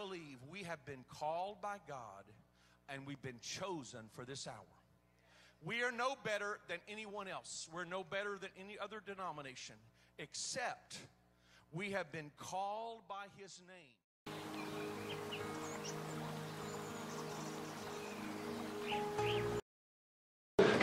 believe we have been called by God and we've been chosen for this hour. We are no better than anyone else. We're no better than any other denomination, except we have been called by His name.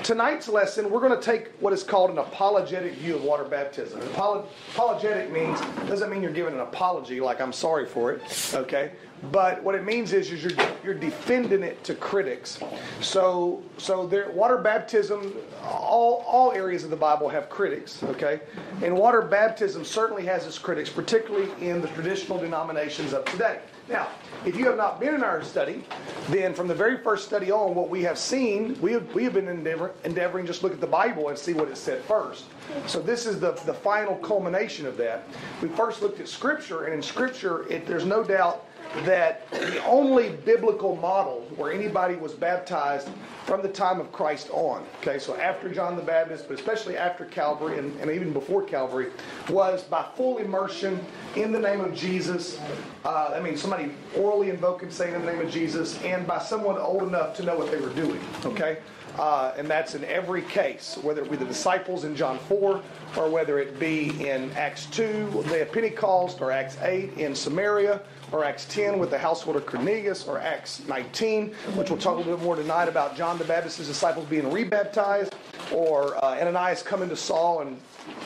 Tonight's lesson, we're going to take what is called an apologetic view of water baptism. Apolo- apologetic means doesn't mean you're giving an apology like I'm sorry for it, okay? But what it means is, is you're, you're defending it to critics. So so there, water baptism, all all areas of the Bible have critics, okay? And water baptism certainly has its critics, particularly in the traditional denominations of today. Now, if you have not been in our study, then from the very first study on, what we have seen, we have, we have been endeavor, endeavoring just look at the Bible and see what it said first. So this is the, the final culmination of that. We first looked at Scripture, and in Scripture, it, there's no doubt that the only biblical model where anybody was baptized from the time of Christ on, okay, so after John the Baptist, but especially after Calvary and, and even before Calvary, was by full immersion in the name of Jesus. Uh, I mean, somebody orally invoking, saying in the name of Jesus, and by someone old enough to know what they were doing, okay? Uh, and that's in every case, whether it be the disciples in John 4, or whether it be in Acts 2, the Pentecost, or Acts 8 in Samaria, or Acts 10 with the household of Cornelius, or Acts 19, which we'll talk a little bit more tonight about John the Baptist's disciples being rebaptized, or uh, Ananias coming to Saul and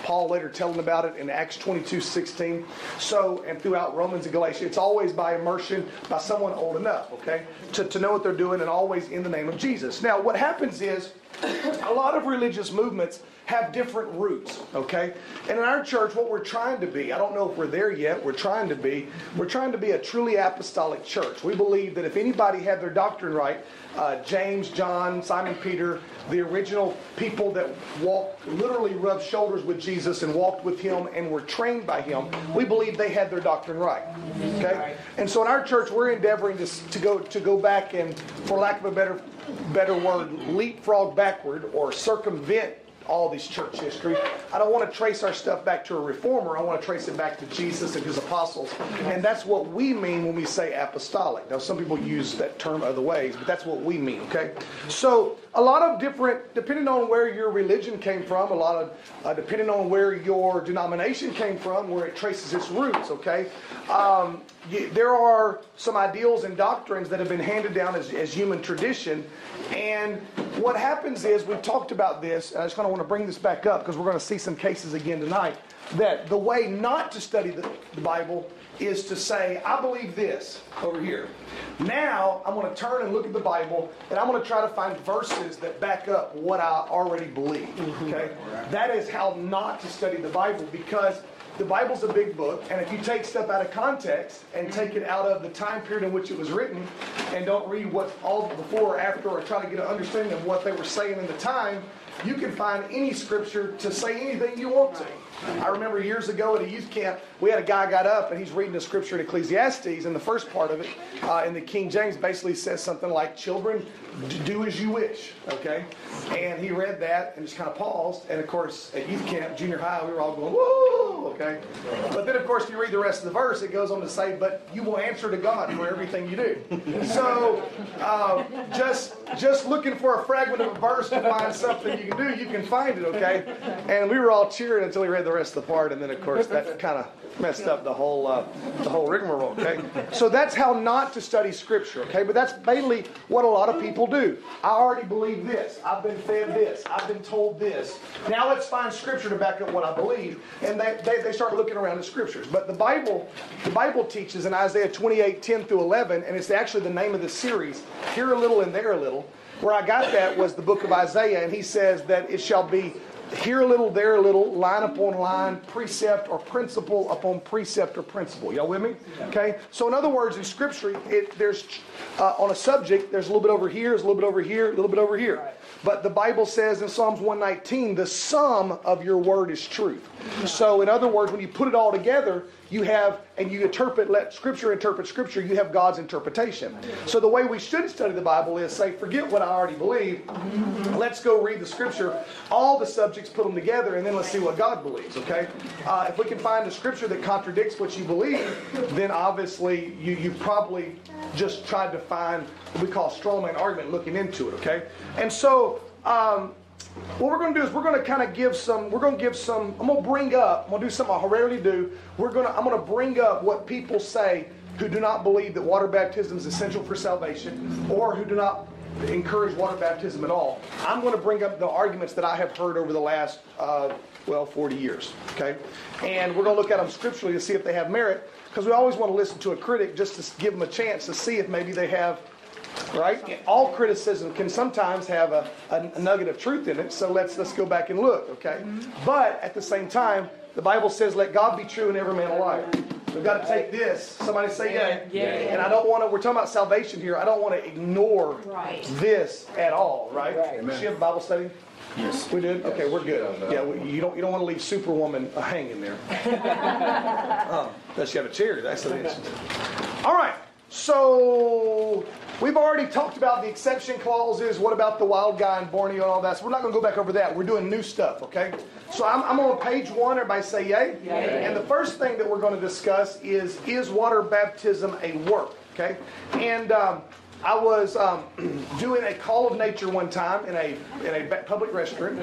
Paul later telling about it in Acts 22 16. So, and throughout Romans and Galatia, it's always by immersion by someone old enough, okay, to, to know what they're doing and always in the name of Jesus. Now, what happens is a lot of religious movements have different roots, okay? And in our church, what we're trying to be, I don't know if we're there yet, we're trying to be, we're trying to be a truly apostolic church. We believe that if anybody had their doctrine right, uh, James, John, Simon Peter, the original people that walked, literally rubbed shoulders with Jesus and walked with him and were trained by him, we believe they had their doctrine right. Okay? And so in our church, we're endeavoring to, to go to go back and, for lack of a better better word, leapfrog backward or circumvent all this church history. I don't want to trace our stuff back to a reformer. I want to trace it back to Jesus and his apostles. And that's what we mean when we say apostolic. Now, some people use that term other ways, but that's what we mean, okay? So, a lot of different, depending on where your religion came from, a lot of, uh, depending on where your denomination came from, where it traces its roots, okay? Um, you, there are some ideals and doctrines that have been handed down as, as human tradition. And what happens is, we've talked about this, and I just kind of want to bring this back up because we're going to see some cases again tonight, that the way not to study the, the Bible is to say, I believe this over here. Now I'm going to turn and look at the Bible and I'm going to try to find verses that back up what I already believe. Mm-hmm. Okay? That is how not to study the Bible because the Bible's a big book, and if you take stuff out of context and take it out of the time period in which it was written and don't read what's all before or after or try to get an understanding of what they were saying in the time, you can find any scripture to say anything you want to. I remember years ago at a youth camp, we had a guy got up and he's reading a scripture in Ecclesiastes, in the first part of it uh, in the King James basically says something like, Children, do as you wish, okay? And he read that and just kind of paused. And of course, at youth camp, junior high, we were all going, Whoa, okay? But then, of course, if you read the rest of the verse, it goes on to say, But you will answer to God for everything you do. So, uh, just, just looking for a fragment of a verse to find something you can do, you can find it, okay? And we were all cheering until he read the rest of the part, and then, of course, that kind of messed up the whole uh, the whole rigmarole. Okay, so that's how not to study Scripture. Okay, but that's mainly what a lot of people do. I already believe this. I've been fed this. I've been told this. Now let's find Scripture to back up what I believe, and they, they, they start looking around the Scriptures. But the Bible the Bible teaches in Isaiah 28, 10 through 11, and it's actually the name of the series. Here a little and there a little. Where I got that was the book of Isaiah, and he says that it shall be here a little, there a little, line upon line, precept or principle upon precept or principle. Y'all with me? Okay. So in other words, in Scripture, it, there's uh, on a subject, there's a little bit over here, there's a little bit over here, a little bit over here. But the Bible says in Psalms 119, the sum of your word is truth. So in other words, when you put it all together, you have, and you interpret, let Scripture interpret Scripture, you have God's interpretation. So the way we should study the Bible is say, forget what I already believe. Let's go read the Scripture, all the subjects, put them together, and then let's see what God believes, okay? Uh, if we can find a Scripture that contradicts what you believe, then obviously you, you probably just tried to find what we call straw man argument looking into it, okay? And so, um, what we're going to do is we're going to kind of give some we're going to give some i'm going to bring up i'm going to do something i rarely do. We're going to i'm going to bring up what people say who do not believe that water baptism is essential for salvation or who do not encourage water baptism at all. I'm going to bring up the arguments that i have heard over the last uh, well 40 years okay? And we're going to look at them scripturally to see if they have merit because we always want to listen to a critic just to give them a chance to see if maybe they have right? All criticism can sometimes have a, a, nugget of truth in it. So let's let's go back and look, okay? Mm-hmm. But at the same time, the Bible says, "Let God be true and every man a liar." We've got to take this. Somebody say yeah. yeah. And I don't want to. We're talking about salvation here. I don't want to ignore right. this at all, right? right. Does she have a Bible study? Yes. We did? Okay, we're good. Yeah, we, you don't you don't want to leave Superwoman uh, hanging there. oh, does she have a chair? That's the issue. All right. So we've already talked about the exception clauses. What about the wild guy in Borneo and all that? So we're not going to go back over that. We're doing new stuff, okay? So I'm, I'm on page one. Everybody say yay. yay. And the first thing that we're going to discuss is is water baptism a work? Okay, and um, I was um, doing a call of nature one time in a in a public restroom.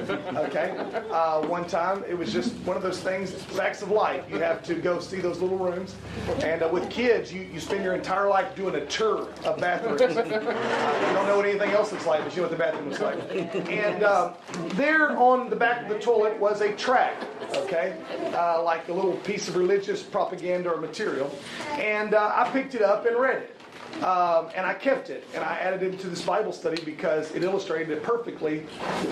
Okay, uh, one time it was just one of those things, facts of life. You have to go see those little rooms, and uh, with kids, you, you spend your entire life doing a tour of bathrooms. Uh, you don't know what anything else looks like, but you know what the bathroom looks like. And uh, there on the back of the toilet was a tract. Okay, uh, like a little piece of religious propaganda or material, and uh, I picked it up and read it. Um, and I kept it and I added it to this Bible study because it illustrated it perfectly.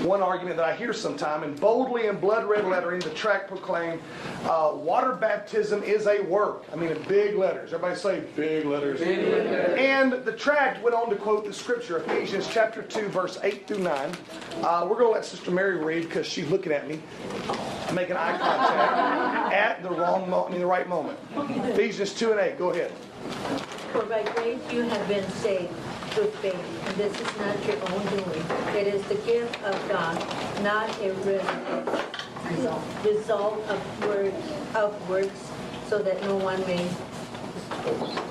One argument that I hear sometime, and boldly in blood red lettering, the tract proclaimed, uh, water baptism is a work. I mean, in big letters. Everybody say big letters. Big letters. And the tract went on to quote the scripture, Ephesians chapter 2, verse 8 through 9. Uh, we're going to let Sister Mary read because she's looking at me, making eye contact at the wrong moment, I mean, the right moment. Ephesians 2 and 8. Go ahead. For by grace you have been saved through faith, and this is not your own doing. It is the gift of God, not a result, result of words of works, so that no one may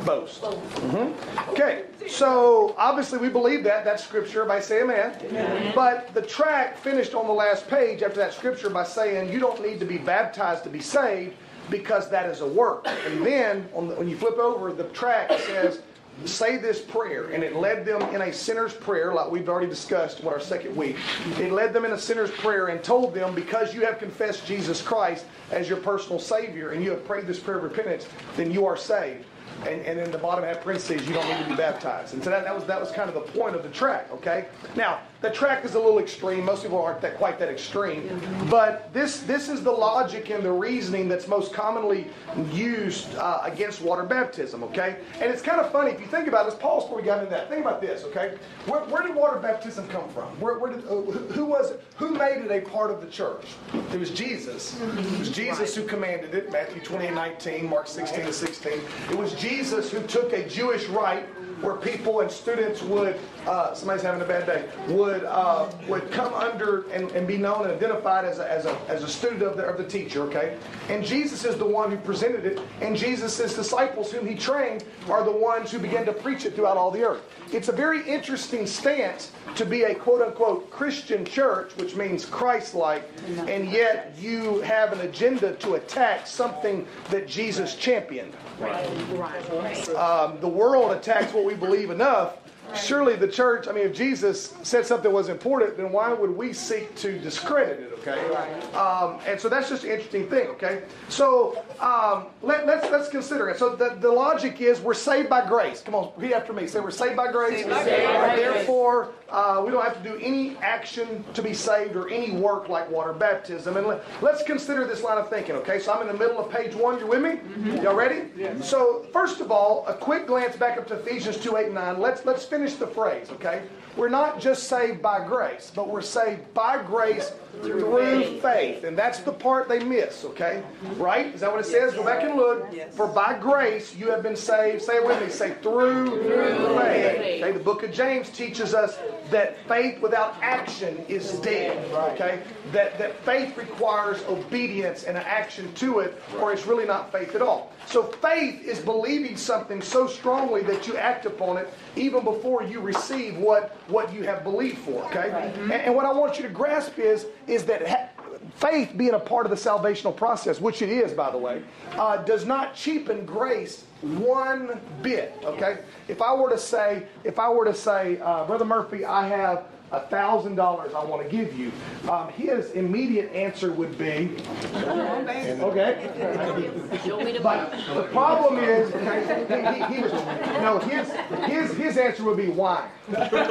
boast. Mm-hmm. Okay, so obviously we believe that. That's scripture by say amen. amen. But the tract finished on the last page after that scripture by saying you don't need to be baptized to be saved because that is a work. And then the, when you flip over, the tract says, say this prayer. And it led them in a sinner's prayer, like we've already discussed in our second week. It led them in a sinner's prayer and told them, because you have confessed Jesus Christ as your personal Savior and you have prayed this prayer of repentance, then you are saved. And, and in the bottom half parentheses, you don't need to be baptized. And so that, that was that was kind of the point of the track, okay? Now, the track is a little extreme. Most people aren't that quite that extreme. But this this is the logic and the reasoning that's most commonly used uh, against water baptism. Okay, and it's kind of funny if you think about it. Let's before we got into that. Think about this. Okay, where, where did water baptism come from? Where, where did uh, who was it? Who made it a part of the church? It was Jesus. It was Jesus who commanded it. Matthew 28, 19, Mark 16 to 16. It was Jesus who took a Jewish rite where people and students would, uh, somebody's having a bad day, would uh, would come under and, and be known and identified as a, as a, as a student of the, of the teacher, okay? And Jesus is the one who presented it, and Jesus' disciples, whom he trained, are the ones who began to preach it throughout all the earth. It's a very interesting stance to be a quote unquote Christian church, which means Christ like, and yet you have an agenda to attack something that Jesus championed. Right. Right. Um, the world attacks what we believe enough Surely the church, I mean, if Jesus said something was important, then why would we seek to discredit it, okay? Um, and so that's just an interesting thing, okay? So um, let, let's, let's consider it. So the, the logic is we're saved by grace. Come on, repeat after me. Say we're saved by grace. Saved by grace. Therefore, uh, we don't have to do any action to be saved or any work like water baptism. And let, us consider this line of thinking, okay? So I'm in the middle of page one. You with me? Mm-hmm. Y'all ready? Yes. So first of all, a quick glance back up to Ephesians 2, 8, 9. Let's, let's finish the phrase, okay? We're not just saved by grace, but we're saved by grace through faith. And that's the part they miss, okay? Right? Is that what it says? Go back and look. For by grace you have been saved. Say it with me. Say through, through faith. Okay, the book of James teaches us that faith without action is dead. Okay? That that faith requires obedience and an action to it, or it's really not faith at all. So faith is believing something so strongly that you act upon it even before you receive what, what you have believed for. Okay? And, and what I want you to grasp is is that ha- faith being a part of the salvational process, which it is, by the way, uh, does not cheapen grace one bit. Okay, if I were to say, if I were to say, uh, Brother Murphy, I have a thousand dollars I want to give you, um, his immediate answer would be, okay. But the problem is, okay, he, he, he was, no, his his his answer would be why. Okay,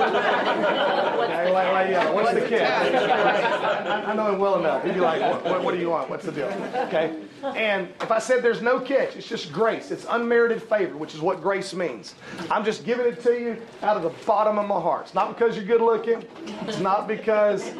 like, like, yeah, what's the catch? I, I know him well enough. He'd be like, what, what, what do you want? What's the deal? Okay. And if I said there's no catch, it's just grace. It's unmerited favor, which is what grace means. I'm just giving it to you out of the bottom of my heart. It's not because you're good looking. It's not because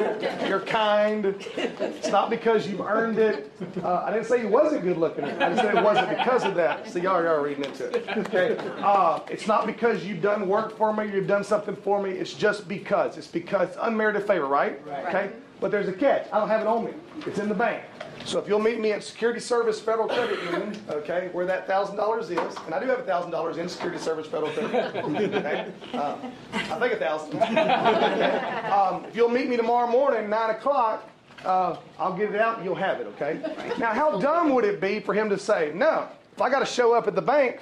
you're kind. It's not because you've earned it. Uh, I didn't say you wasn't good looking. I just said it wasn't because of that. So y'all are reading into it. Okay. Uh, it's not because you've done work for me, you've done something for me. It's just because. It's because unmerited favor, right? Okay. But there's a catch. I don't have it on me. It's in the bank. So if you'll meet me at Security Service Federal Credit Union, okay, where that thousand dollars is, and I do have a thousand dollars in Security Service Federal Credit Union, okay? Um, I think a thousand. um, if you'll meet me tomorrow morning, nine o'clock, uh, I'll get it out and you'll have it, okay? Now, how dumb would it be for him to say, no, if I got to show up at the bank,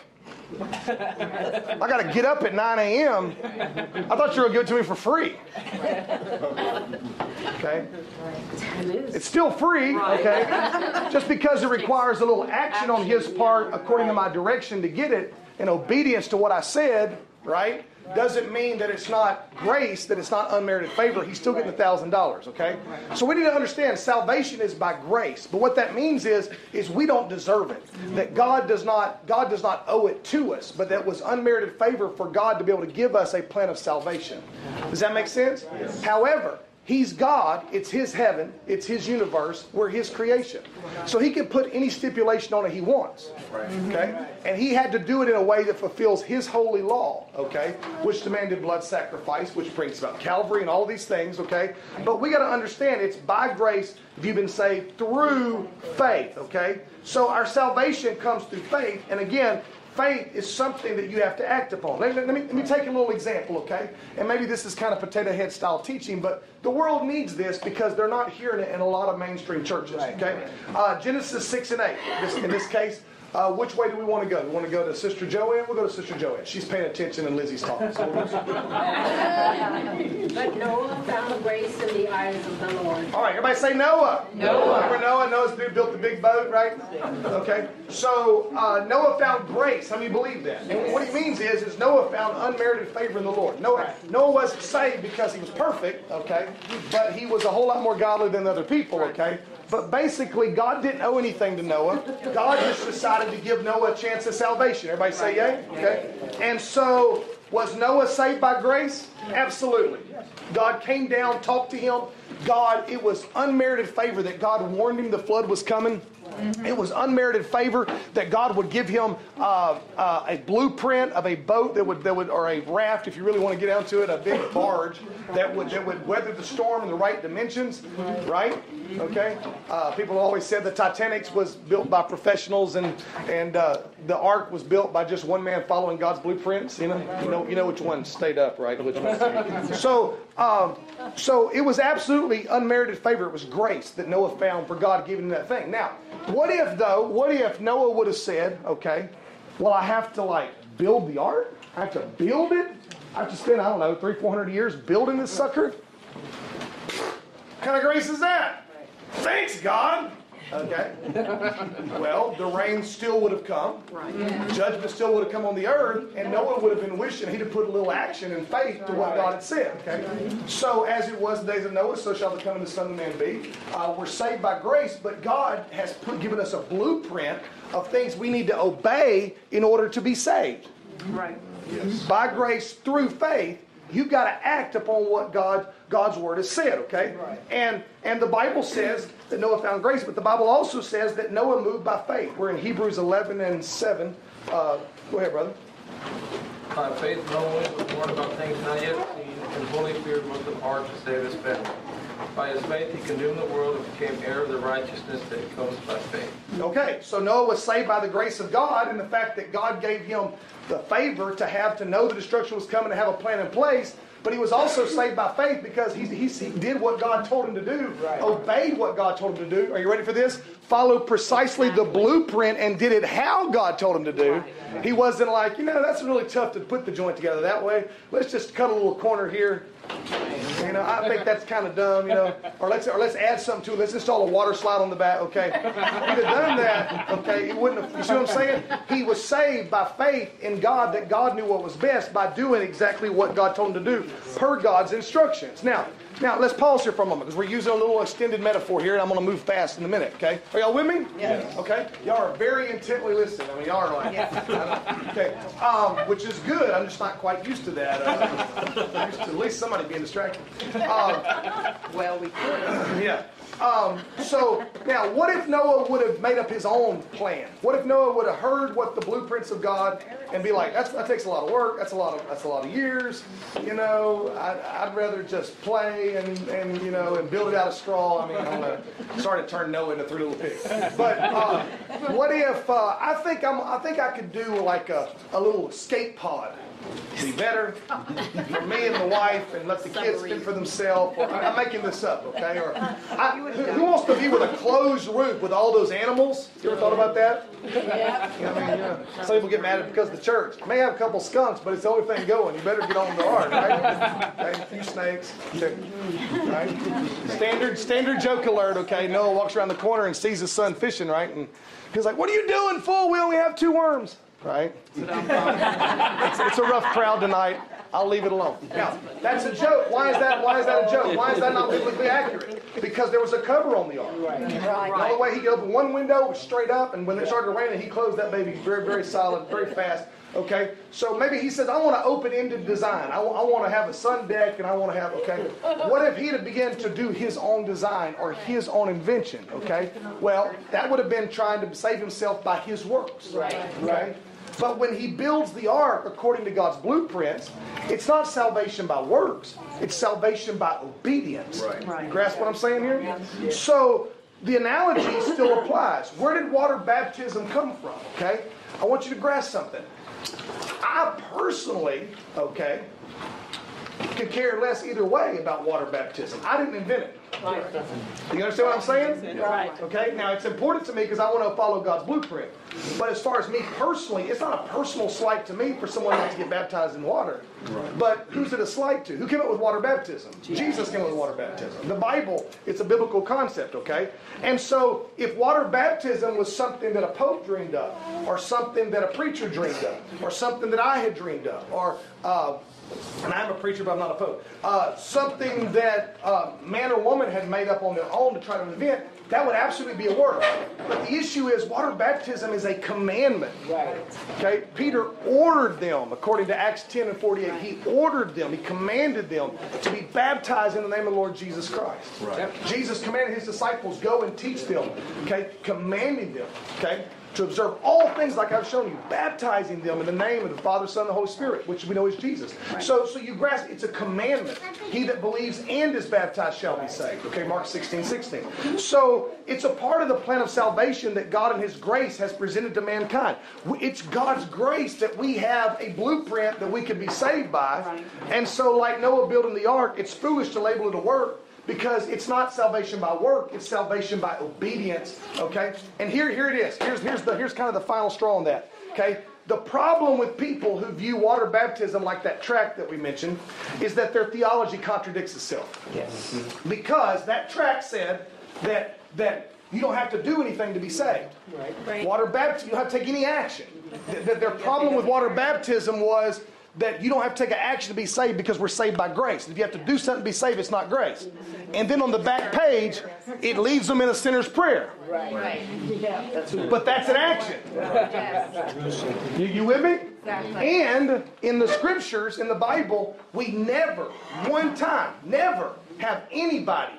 I got to get up at 9 a.m. I thought you were going to give it to me for free. Okay? It's still free, okay? Just because it requires a little action on his part according to my direction to get it in obedience to what I said, right? Doesn't mean that it's not grace, that it's not unmerited favor. He's still getting a thousand dollars, okay? So we need to understand salvation is by grace. But what that means is, is we don't deserve it. Mm-hmm. That God does not, God does not owe it to us, but that was unmerited favor for God to be able to give us a plan of salvation. Does that make sense? However, He's God. It's His heaven. It's His universe. We're His creation. So He can put any stipulation on it He wants. Okay? And He had to do it in a way that fulfills His holy law. Okay? Which demanded blood sacrifice, which brings about Calvary and all these things. Okay? But we got to understand it's by grace you've been saved through faith. Okay? So our salvation comes through faith. And again, faith is something that you have to act upon. Let, let, me, let me take a little example, okay? And maybe this is kind of potato head style teaching, but the world needs this because they're not hearing it in a lot of mainstream churches, okay? Uh, Genesis 6 and 8, this, in this case, uh, which way do we want to go? We want to go to Sister Joanne? We'll go to Sister Joanne. She's paying attention and Lizzie's talking. So we'll But Noah found grace in the eyes of the Lord. All right, everybody say Noah. Noah. Remember Noah? Noah's dude built the big boat, right? Okay. So uh, Noah found grace. How many believe that? And what he means is, is Noah found unmerited favor in the Lord. Noah, Noah wasn't saved because he was perfect, okay? But he was a whole lot more godly than other people, okay? But basically, God didn't owe anything to Noah. God just decided to give Noah a chance of salvation. Everybody say yay? Okay. And so, was Noah saved by grace? Absolutely. God came down, talked to him. God, it was unmerited favor that God warned him the flood was coming. It was unmerited favor that God would give him uh, uh, a blueprint of a boat that would, that would, or a raft, if you really want to get down to it, a big barge that would that would weather the storm in the right dimensions, right? Okay. Uh, people always said the Titanic was built by professionals, and and uh, the Ark was built by just one man following God's blueprints. You know, you know, you know which one stayed up, right? Which one? So, um, so it was absolutely unmerited favor. It was grace that Noah found for God giving him that thing. Now, what if though? What if Noah would have said, "Okay, well, I have to like build the ark. I have to build it. I have to spend I don't know three, four hundred years building this sucker." What kind of grace is that? Thanks, God. Okay. Well, the rain still would have come. Right. Judgment still would have come on the earth, and Noah would have been wishing he'd have put a little action and faith to what God had said. Okay. So as it was the days of Noah, so shall the coming of the Son of Man be. Uh, we're saved by grace, but God has put, given us a blueprint of things we need to obey in order to be saved. Right. Yes. By grace through faith, you've got to act upon what God God's word has said, okay? And and the Bible says that Noah found grace, but the Bible also says that Noah moved by faith. We're in Hebrews 11 and 7. Uh, go ahead, brother. By faith, Noah was born about things not yet seen, and fully feared most of heart to save his family. By his faith, he condemned the world and became heir of the righteousness that comes by faith. Okay, so Noah was saved by the grace of God and the fact that God gave him the favor to have to know the destruction was coming to have a plan in place. But he was also saved by faith because he, he, he did what God told him to do, right. obeyed what God told him to do. Are you ready for this? Followed precisely the blueprint and did it how God told him to do. He wasn't like, you know, that's really tough to put the joint together that way. Let's just cut a little corner here. You know, I think that's kind of dumb, you know. Or let's or let's add something to it. Let's install a water slide on the back, okay? If he'd have done that, okay, he wouldn't have. You see what I'm saying? He was saved by faith in God that God knew what was best by doing exactly what God told him to do per God's instructions. Now, now let's pause here for a moment because we're using a little extended metaphor here, and I'm going to move fast in a minute. Okay? Are y'all with me? Yes. Okay. Y'all are very intently listening. I mean, y'all are like, okay, um, which is good. I'm just not quite used to that. Uh, I'm used to at least somebody being distracted. Um, Well, we could. yeah. Um, so now, what if Noah would have made up his own plan? What if Noah would have heard what the blueprints of God and be like, "That's that takes a lot of work. That's a lot of that's a lot of years. You know, I, I'd rather just play and and you know and build it out of straw. I mean, I'm gonna start to turn Noah into three little pigs. But uh, what if uh, I think I'm I think I could do like a, a little escape pod be better for me and the wife and let the kids fend for themselves. Or, I'm making this up, okay? Or I, who, who wants to be with a closed roof with all those animals? You ever thought about that? Yeah. You know, I mean, yeah. Some people get mad at because of the church. May have a couple skunks, but it's the only thing going. You better get on the ark, right? Okay, a few snakes. Right? Standard, standard joke alert. Okay, Noah walks around the corner and sees his son fishing, right? And he's like, "What are you doing, fool? We only have two worms." Right? it's, it's a rough crowd tonight. I'll leave it alone. Now, that's a joke. Why is that? Why is that a joke? Why is that not biblically accurate? Because there was a cover on the ark. All the way he could open one window was straight up, and when it started raining, he closed that baby very, very solid, very fast. Okay, so maybe he says, I want an open-ended design. I, want to have a sun deck, and I want to have. Okay, what if he'd have begun to do his own design or his own invention? Okay, well, that would have been trying to save himself by his works. Right. Okay. But when he builds the ark according to God's blueprints, it's not salvation by works, it's salvation by obedience. Right. You grasp what I'm saying here? So the analogy still applies. Where did water baptism come from? Okay? I want you to grasp something. I personally, okay, could care less either way about water baptism. I didn't invent it. You understand what I'm saying? Right. Okay, now it's important to me because I want to follow God's blueprint. But as far as me personally, it's not a personal slight to me for someone not to get baptized in water. But who's it a slight to? Who came up with water baptism? Jesus came up with water baptism. The Bible, it's a biblical concept, okay? And so if water baptism was something that a pope dreamed of, or something that a preacher dreamed of, or something that I had dreamed of, or uh, and I'm a preacher, but I'm not a pope. Uh, something that uh, man or woman had made up on their own to try to invent, that would absolutely be a work. But the issue is, water baptism is a commandment. Right. Okay, Peter ordered them, according to Acts 10 and 48. He ordered them, he commanded them to be baptized in the name of the Lord Jesus Christ. Right. Jesus commanded his disciples, go and teach them. Okay, commanding them. Okay, to observe all things like I've shown you, baptizing them in the name of the Father, Son, and the Holy Spirit, which we know is Jesus. So, so you grasp it's a commandment. He that believes and is baptized shall be saved. Okay, Mark 16, 16. So it's a part of the plan of salvation that God in His grace has presented to mankind. It's God's grace that we have a blueprint that we can be saved by. And so, like Noah building the ark, it's foolish to label it a work because it's not salvation by work it's salvation by obedience okay? And here here it is. Here's here's the here's kind of the final straw on that okay? The problem with people who view water baptism like that tract that we mentioned is that their theology contradicts itself. Yes. Mm-hmm. because that tract said that that you don't have to do anything to be saved. Right. Water baptism, you don't have to take any action. Th- th- Their problem with water baptism was that you don't have to take an action to be saved because we're saved by grace. If you have to do something to be saved, it's not grace. And then on the back page, it leaves them in a sinner's prayer. Right. Yeah. But that's an action. You, you with me? Exactly. And in the scriptures, in the Bible, we never, one time, never have anybody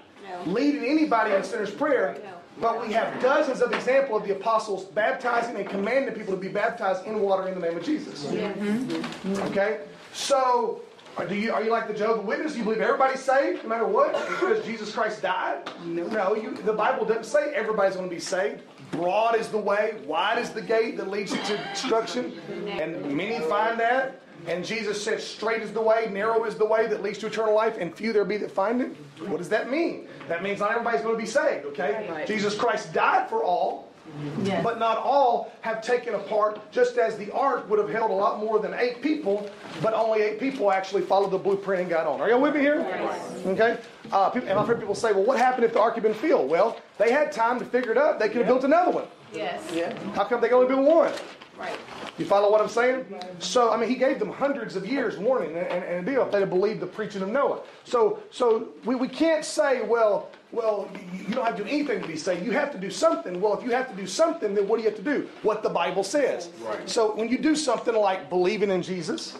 leading anybody in a sinner's prayer. But we have dozens of examples of the apostles baptizing and commanding people to be baptized in water in the name of Jesus. Mm-hmm. Okay? So, are, do you, are you like the Jehovah Witness? You believe everybody's saved no matter what? Because Jesus Christ died? No, you, the Bible doesn't say everybody's going to be saved. Broad is the way, wide is the gate that leads you to destruction, and many find that. And Jesus said, straight is the way, narrow is the way that leads to eternal life, and few there be that find it. What does that mean? That means not everybody's going to be saved, okay? Right. Jesus Christ died for all, but not all have taken a part, just as the ark would have held a lot more than eight people, but only eight people actually followed the blueprint and got on. Are y'all with me here? Okay. Uh, people, and I've heard people say, well, what happened if the ark had been filled? Well, they had time to figure it out. They could have built another one. Yes. Yeah. How come they only built one? Right. You follow what I'm saying? So, I mean, he gave them hundreds of years warning and, and, and deal if they'd believed the preaching of Noah. So, so we, we can't say, well, well, you, you don't have to do anything to be saved. You have to do something. Well, if you have to do something, then what do you have to do? What the Bible says. Right. So when you do something like believing in Jesus,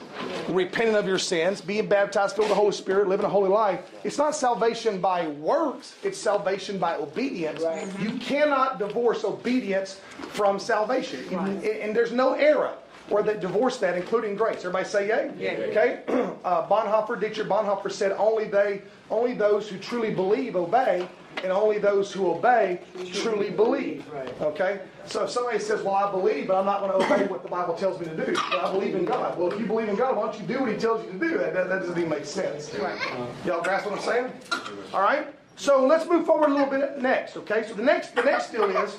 repenting of your sins, being baptized, filled with the Holy Spirit, living a holy life, it's not salvation by works, it's salvation by obedience. Right. You cannot divorce obedience from salvation. And, and there's no era where they divorce that, including grace. Everybody say yay? Okay? Uh, Bonhoeffer, Dietrich Bonhoeffer said, only they, only those who truly believe obey, and only those who obey truly believe. Okay? So if somebody says, well, I believe, but I'm not going to obey what the Bible tells me to do, but I believe in God. Well, if you believe in God, why don't you do what he tells you to do? That, that, that doesn't even make sense. Y'all grasp what I'm saying? All right? So let's move forward a little bit next, okay? So the next, the next deal is,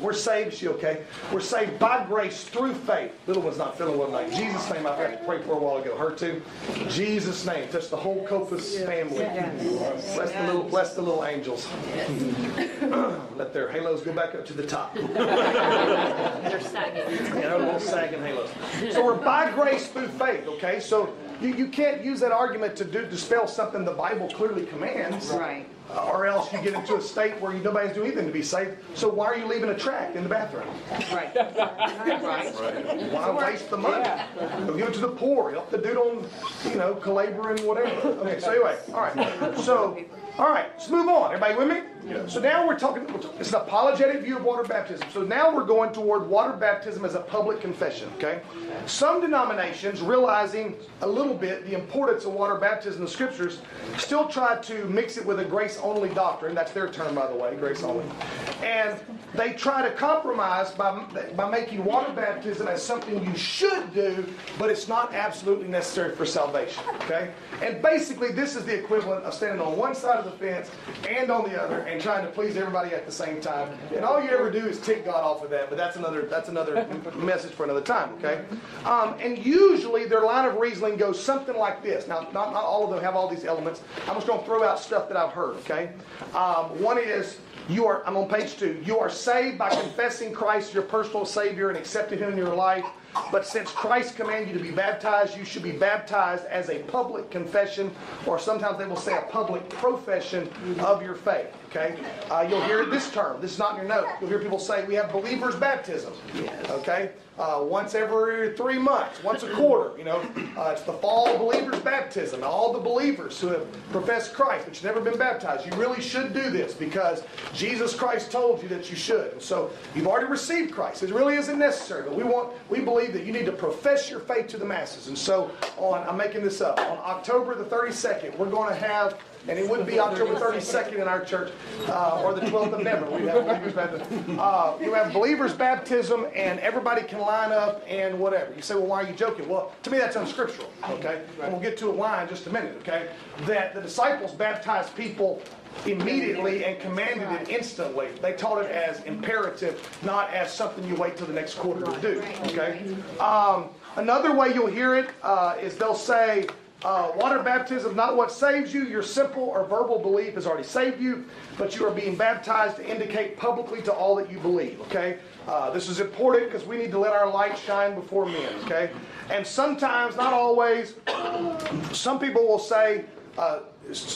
we're saved, she okay? We're saved by grace through faith. Little one's not feeling well tonight. Jesus' name, I forgot to pray for a while ago. Her too. Jesus' name, touch the whole Kopus family. Bless the little, bless the little angels. Let their halos go back up to the top. They're sagging. Yeah, they're little sagging halos. So we're by grace through faith, okay? So you, you can't use that argument to do, dispel something the Bible clearly commands. Right. Uh, Or else you get into a state where you, nobody's doing anything to be safe. So why are you leaving a tract in the bathroom? Right. Right. Why waste the money? Go give it to the poor. Help the dude on, you know, Calabria and whatever. Okay, so anyway, all right. So, all right, let's move on. Everybody with me? So now we're talking, it's an apologetic view of water baptism. So now we're going toward water baptism as a public confession, okay? Some denominations, realizing a little bit the importance of water baptism in the scriptures, still try to mix it with a grace only doctrine. That's their term, by the way, grace only. And they try to compromise by, by making water baptism as something you should do, but it's not absolutely necessary for salvation, okay? And basically, this is the equivalent of standing on one side of the fence and on the other and trying to please everybody at the same time. And all you ever do is tick God off of that, but that's another, that's another message for another time, okay? Um, and usually their line of reasoning goes something like this. Now, not, not all of them have all these elements. I'm just going to throw out stuff that I've heard, okay? Um, one is, you are, I'm on page two. You are saved by confessing Christ your personal Savior and accepting Him in your life. But since Christ commanded you to be baptized, you should be baptized as a public confession, or sometimes they will say a public profession of your faith. Okay? Uh, you'll hear this term. This is not in your note. You'll hear people say we have believers' baptism. Yes. Okay? Uh, once every three months, once a quarter. You know, uh, it's the fall believers' baptism. All the believers who have professed Christ but you've never been baptized, you really should do this because Jesus Christ told you that you should. And so you've already received Christ. It really isn't necessary, but we want we believe that you need to profess your faith to the masses. And so on, I'm making this up. On October the 32nd, we're going to have and it would be October 32nd in our church, uh, or the 12th of November. We have believers baptism. Uh, you have believers baptism, and everybody can line up and whatever. You say, well, why are you joking? Well, to me, that's unscriptural. Okay, and we'll get to it why in just a minute. Okay, that the disciples baptized people immediately and commanded it instantly. They taught it as imperative, not as something you wait till the next quarter to do. Okay. Um, another way you'll hear it uh, is they'll say. Uh, water baptism, not what saves you. Your simple or verbal belief has already saved you, but you are being baptized to indicate publicly to all that you believe. Okay, uh, this is important because we need to let our light shine before men. Okay, and sometimes, not always, some people will say. Uh,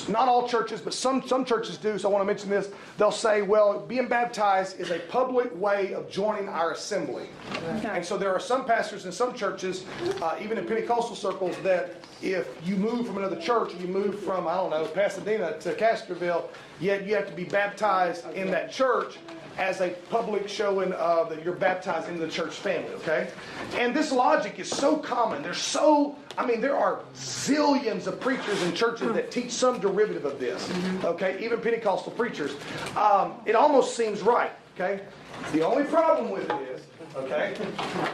not all churches, but some, some churches do, so I want to mention this. They'll say, well, being baptized is a public way of joining our assembly. And so there are some pastors in some churches, uh, even in Pentecostal circles, that if you move from another church, you move from, I don't know, Pasadena to Castroville, yet you have to be baptized in that church as a public showing that you're baptized into the church family, okay? And this logic is so common. There's so, I mean, there are zillions of preachers in churches that teach some derivative of this, okay? Even Pentecostal preachers. Um, it almost seems right, okay? The only problem with it is, okay?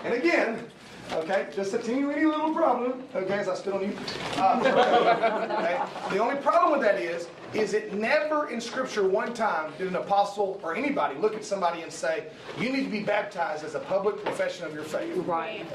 And again, Okay, just a teeny weeny little problem. Okay, as I spit on you. Uh, okay. The only problem with that is, is it never in Scripture one time did an apostle or anybody look at somebody and say, "You need to be baptized as a public profession of your faith." Right.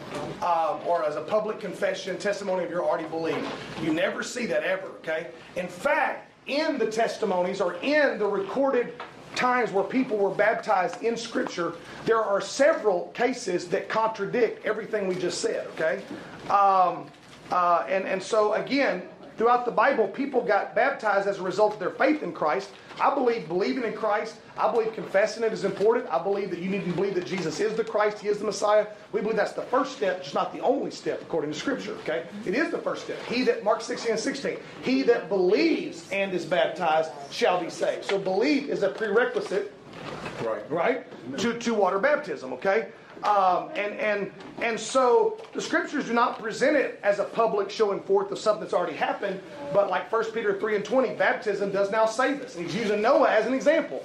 um, or as a public confession, testimony of your already believed. You never see that ever, okay? In fact, in the testimonies or in the recorded times where people were baptized in Scripture, there are several cases that contradict everything we just said, okay? Um, uh, and, and so, again, throughout the Bible, people got baptized as a result of their faith in Christ. I believe believing in Christ, I believe confessing it is important. I believe that you need to believe that Jesus is the Christ, He is the Messiah. We believe that's the first step, just not the only step according to Scripture, okay? It is the first step. He that, Mark 16 and 16, he that believes and is baptized shall be saved. So belief is a prerequisite Right. right? To, to water baptism, okay? Um, and, and, and so the scriptures do not present it as a public showing forth of something that's already happened, but like 1 Peter 3 and 20, baptism does now save us. And he's using Noah as an example,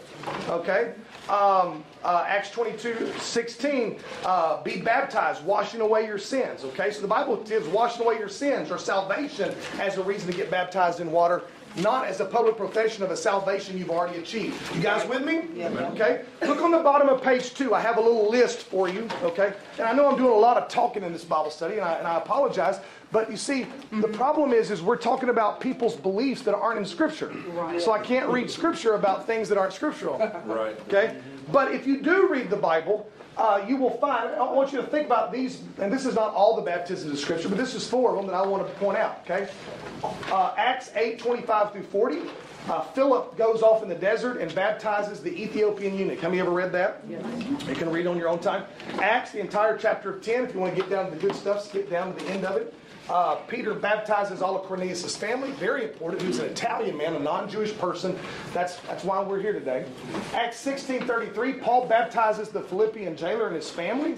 okay? Um, uh, Acts 22, 16, uh, be baptized, washing away your sins, okay? So the Bible gives washing away your sins or salvation as a reason to get baptized in water not as a public profession of a salvation you've already achieved. You guys with me? Yeah. Okay. Look on the bottom of page two. I have a little list for you. Okay. And I know I'm doing a lot of talking in this Bible study, and I, and I apologize. But you see, the mm-hmm. problem is, is we're talking about people's beliefs that aren't in Scripture. Right. So I can't read Scripture about things that aren't scriptural. Right. Okay? But if you do read the Bible, uh, you will find, I want you to think about these, and this is not all the baptisms of Scripture, but this is four of them that I want to point out, okay? Uh, Acts 8 25 through 40. Uh, Philip goes off in the desert and baptizes the Ethiopian eunuch. Have you ever read that? Yes. You can read on your own time. Acts, the entire chapter of 10. If you want to get down to the good stuff, skip down to the end of it. Uh, Peter baptizes all of Cornelius' family. Very important. He was an Italian man, a non-Jewish person. That's that's why we're here today. Acts 16:33. Paul baptizes the Philippian jailer and his family.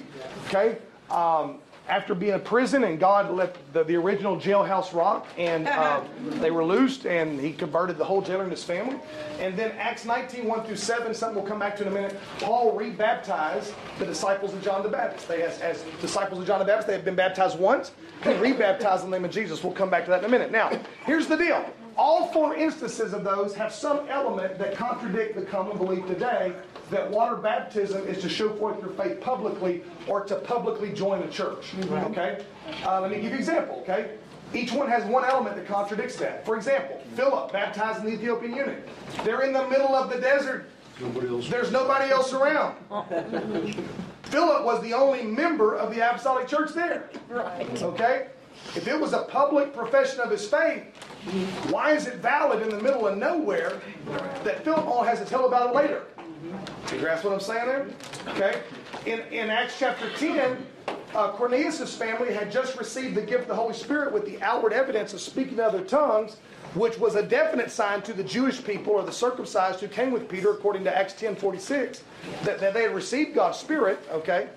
Okay. Um, after being in prison, and God let the, the original jailhouse rock, and uh, they were loosed, and He converted the whole jailer and his family. And then Acts 19, 1 through 7, something we'll come back to in a minute. Paul rebaptized the disciples of John the Baptist. They, as, as disciples of John the Baptist, they have been baptized once. He rebaptized in the name of Jesus. We'll come back to that in a minute. Now, here's the deal. All four instances of those have some element that contradict the common belief today that water baptism is to show forth your faith publicly or to publicly join a church. Okay? Uh, let me give you an example, okay? Each one has one element that contradicts that. For example, Philip baptizing the Ethiopian eunuch. They're in the middle of the desert. There's nobody else around. Philip was the only member of the apostolic church there. Right. Okay? If it was a public profession of his faith, why is it valid in the middle of nowhere that Philip has to tell about it later? You grasp what I'm saying there? Okay? In, in Acts chapter 10, uh, Cornelius' family had just received the gift of the Holy Spirit with the outward evidence of speaking other tongues, which was a definite sign to the Jewish people or the circumcised who came with Peter, according to Acts 10 46, that, that they had received God's Spirit, okay?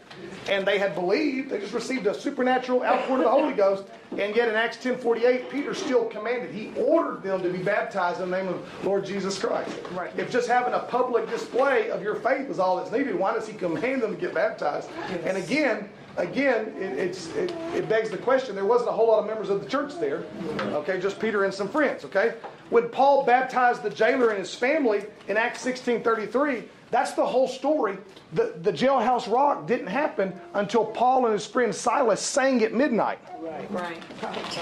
And they had believed, they just received a supernatural outpouring of the Holy Ghost. And yet in Acts 10 48, Peter still commanded, he ordered them to be baptized in the name of Lord Jesus Christ. Right. If just having a public display of your faith is all that's needed, why does he command them to get baptized? And again, again, it, it's, it, it begs the question there wasn't a whole lot of members of the church there, okay, just Peter and some friends, okay? When Paul baptized the jailer and his family in Acts 16 33, that's the whole story. The, the jailhouse rock didn't happen until Paul and his friend Silas sang at midnight. Right.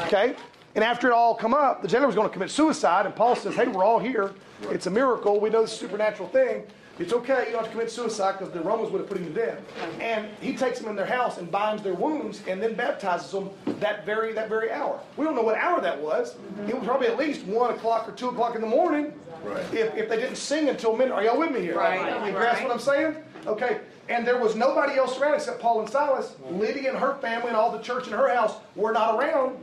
Okay? And after it all come up, the jailer was going to commit suicide, and Paul says, Hey, we're all here. It's a miracle. We know this supernatural thing. It's okay, you don't have to commit suicide because the Romans would have put him to death. And he takes them in their house and binds their wounds and then baptizes them that very that very hour. We don't know what hour that was. It was probably at least one o'clock or two o'clock in the morning. If, if they didn't sing until midnight. Are y'all with me here? Right, You grasp what I'm saying? Okay. And there was nobody else around except Paul and Silas. Lydia and her family and all the church in her house were not around.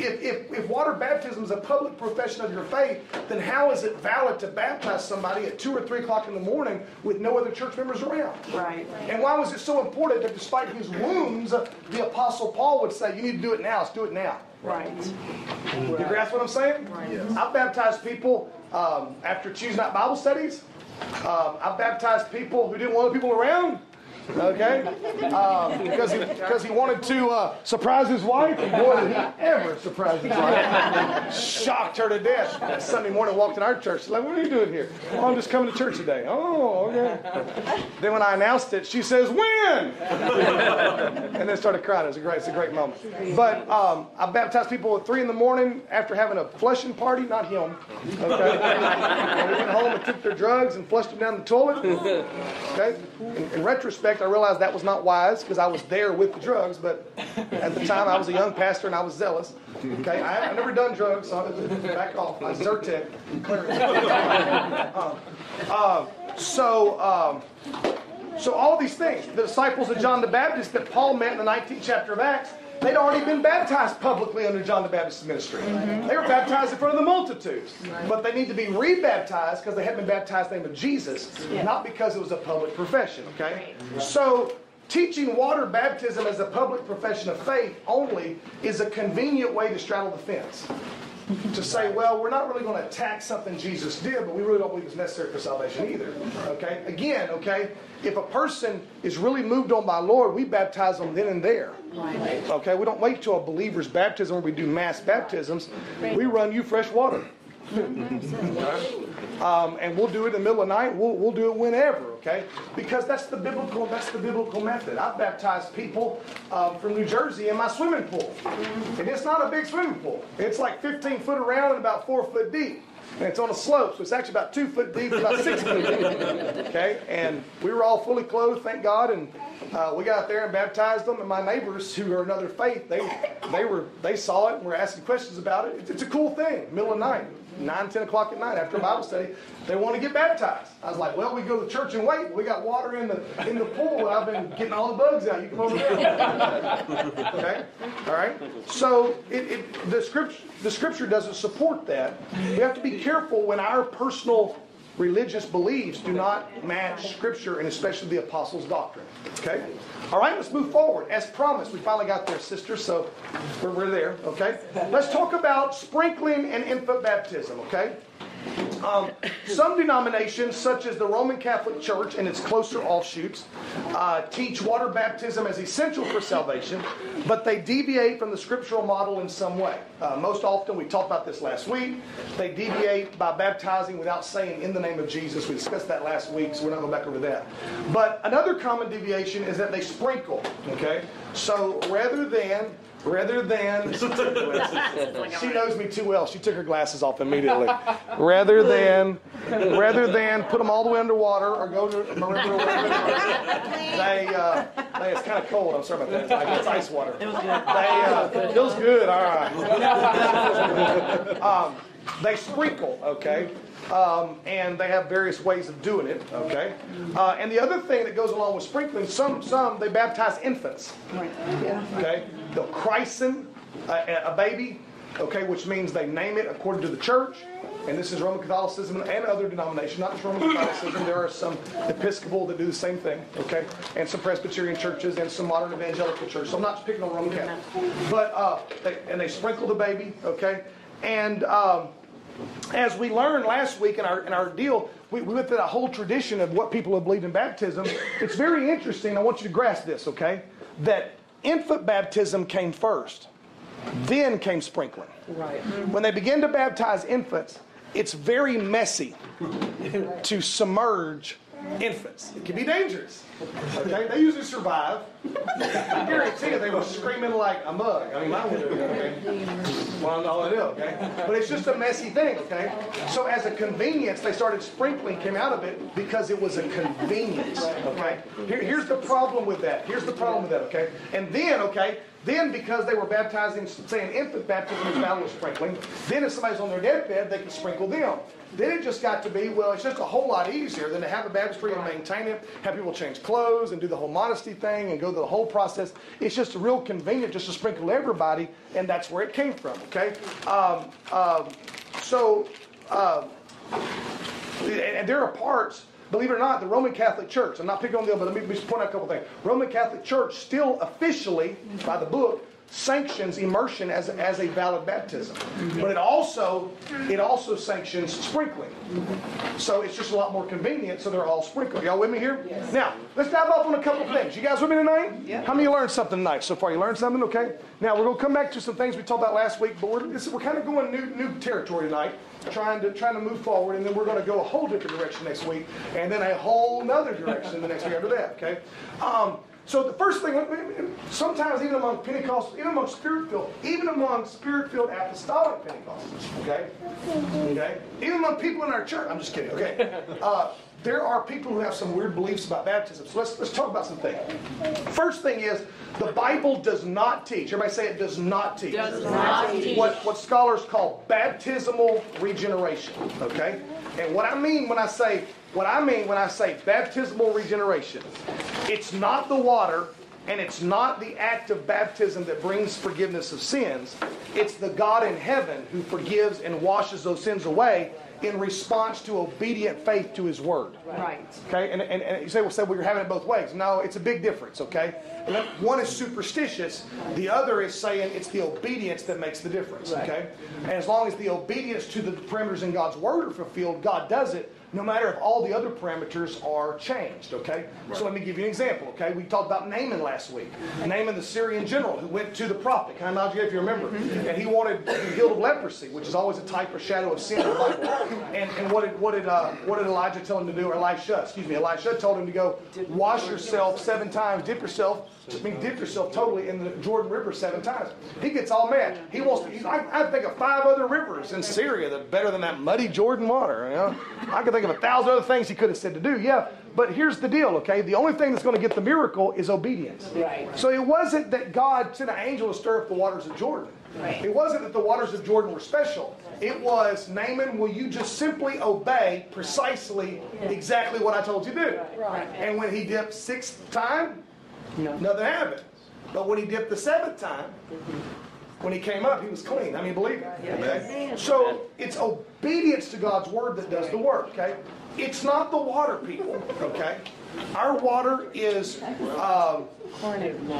If, if, if water baptism is a public profession of your faith, then how is it valid to baptize somebody at 2 or 3 o'clock in the morning with no other church members around? Right. And why was it so important that despite his wounds, the Apostle Paul would say, You need to do it now, let's do it now. Right. You grasp what I'm saying? Right. I've baptized people um, after Tuesday night Bible studies. Um, I've baptized people who didn't want people around. Okay, um, because he because he wanted to uh, surprise his wife, boy did he ever surprise his wife! Shocked her to death. Sunday morning, walked in our church. Like, "What are you doing here?" "Oh, I'm just coming to church today." "Oh, okay." Then when I announced it, she says, "When?" and then started crying. It was a great, it's a great moment. But um, I baptized people at three in the morning after having a flushing party, not him. Okay, and we went home and took their drugs and flushed them down the toilet. Okay, in, in retrospect, I realized that was not wise because I was there with the drugs. But at the time, I was a young pastor and I was zealous. Okay, I, I've never done drugs, so I back off. I Zyrtec. Uh, uh, so. Um, so all these things, the disciples of John the Baptist that Paul met in the 19th chapter of Acts, they'd already been baptized publicly under John the Baptist's ministry. Mm-hmm. They were baptized in front of the multitudes. But they need to be rebaptized because they hadn't been baptized in the name of Jesus, not because it was a public profession, okay? So teaching water baptism as a public profession of faith only is a convenient way to straddle the fence to say, well, we're not really going to attack something Jesus did, but we really don't believe it's necessary for salvation either. Okay? Again, okay, if a person is really moved on by Lord, we baptize them then and there. Okay? We don't wait till a believer's baptism where we do mass baptisms. We run you fresh water. Um, and we'll do it in the middle of the night. We'll, we'll do it whenever, okay? Because that's the biblical that's the biblical method. I've baptized people um, from New Jersey in my swimming pool, and it's not a big swimming pool. It's like 15 foot around and about four foot deep. And it's on a slope, so it's actually about two foot deep, about six foot deep. Okay, and we were all fully clothed, thank God, and uh, we got there and baptized them. And my neighbors, who are another faith, they they were they saw it and were asking questions about it. It's, it's a cool thing, middle of night. 9, 10 o'clock at night after a Bible study, they want to get baptized. I was like, well, we go to church and wait. We got water in the in the pool, I've been getting all the bugs out. You come over there. okay? All right? So it, it, the, scripture, the scripture doesn't support that. We have to be careful when our personal religious beliefs do not match scripture and especially the apostles' doctrine. Okay? All right, let's move forward. As promised, we finally got there, sister, so we're, we're there, okay? Let's talk about sprinkling and infant baptism, okay? Um, some denominations, such as the Roman Catholic Church and its closer offshoots, uh, teach water baptism as essential for salvation, but they deviate from the scriptural model in some way. Uh, most often, we talked about this last week, they deviate by baptizing without saying in the name of Jesus. We discussed that last week, so we're not going back over that. But another common deviation is that they sprinkle, okay? So rather than rather than she knows me too well. She took her glasses off immediately. Rather than rather than put them all the way underwater or go to Marimba or whatever they, uh, they it's kind of cold. I'm sorry about that. It's, like, it's ice water. It was good. They, uh, it feels good. All right. Um, they sprinkle okay um, and they have various ways of doing it okay uh, and the other thing that goes along with sprinkling some some they baptize infants Right. Okay? They'll christen a, a baby, okay, which means they name it according to the church. And this is Roman Catholicism and other denominations, not just Roman Catholicism. There are some Episcopal that do the same thing, okay? And some Presbyterian churches and some modern evangelical churches. So I'm not picking on Roman Catholic. But, uh, they, and they sprinkle the baby, okay? And um, as we learned last week in our, in our deal, we, we went through a whole tradition of what people have believed in baptism. It's very interesting. I want you to grasp this, okay? That infant baptism came first, then came sprinkling. Right. When they begin to baptize infants, it's very messy to submerge infants. It can be dangerous. Okay, they usually survive, I guarantee you they were screaming like a mug. I mean, mine would okay? Well, no, I do, okay? But it's just a messy thing, okay? So as a convenience, they started sprinkling came out of it because it was a convenience, okay? Here, here's the problem with that. Here's the problem with that, okay? And then, okay, then because they were baptizing, saying infant baptism is valid with sprinkling, then if somebody's on their deathbed, they can sprinkle them. Then it just got to be, well, it's just a whole lot easier than to have a baptistry and maintain it, have people change clothes and do the whole modesty thing and go through the whole process. It's just real convenient just to sprinkle everybody, and that's where it came from, okay? Um, um, so, uh, and there are parts, believe it or not, the Roman Catholic Church, I'm not picking on them, but let me just point out a couple things. Roman Catholic Church still officially, by the book, sanctions immersion as, as a valid baptism. But it also it also sanctions sprinkling. So it's just a lot more convenient, so they're all sprinkled. Y'all with me here? Yes. Now, let's dive off on a couple things. You guys with me tonight? Yeah. How many learned something tonight so far? You learned something? Okay. Now we're gonna come back to some things we talked about last week, but we're, we're kind of going new new territory tonight. Trying to trying to move forward, and then we're going to go a whole different direction next week, and then a whole nother direction the next week after that. Okay. Um, so the first thing, sometimes even among Pentecostals, even among Spirit-filled, even among Spirit-filled Apostolic Pentecostals, okay, okay, even among people in our church, I'm just kidding, okay, uh, there are people who have some weird beliefs about baptism. So let's let's talk about some things. First thing is the Bible does not teach. Everybody say it does not teach. Does not teach. What what scholars call baptismal regeneration. Okay, and what I mean when I say what I mean when I say baptismal regeneration, it's not the water and it's not the act of baptism that brings forgiveness of sins. It's the God in heaven who forgives and washes those sins away in response to obedient faith to his word. Right. Okay, and, and, and you say, well, say, well, you're having it both ways. No, it's a big difference, okay? And one is superstitious, the other is saying it's the obedience that makes the difference, okay? And as long as the obedience to the parameters in God's word are fulfilled, God does it, no matter if all the other parameters are changed, okay? So let me give you an example, okay? We talked about Naaman last week. Naaman, the Syrian general who went to the prophet, kind of if you remember, and he wanted to be healed of leprosy, which is always a type or shadow of sin in the Bible. And, and what did, what did, uh, what did Elijah tell him to do, or Elisha, excuse me, Elisha told him to go wash yourself seven times, dip yourself, I mean, dip yourself totally in the Jordan River seven times. He gets all mad. He wants to, he's, I, I think of five other rivers in Syria that are better than that muddy Jordan water, you know? I could think of a thousand other things he could have said to do, yeah. But here's the deal, okay? The only thing that's going to get the miracle is obedience. Right. So it wasn't that God sent an angel to stir up the waters of Jordan. Right. It wasn't that the waters of Jordan were special. It was, Naaman, will you just simply obey precisely exactly what I told you to do? Right. And when he dipped sixth time, No. nothing happened. But when he dipped the seventh time, when he came up, he was clean. I mean, believe it. Okay? So it's obedience to God's word that does the work. Okay? It's not the water, people. Okay? Our water is um,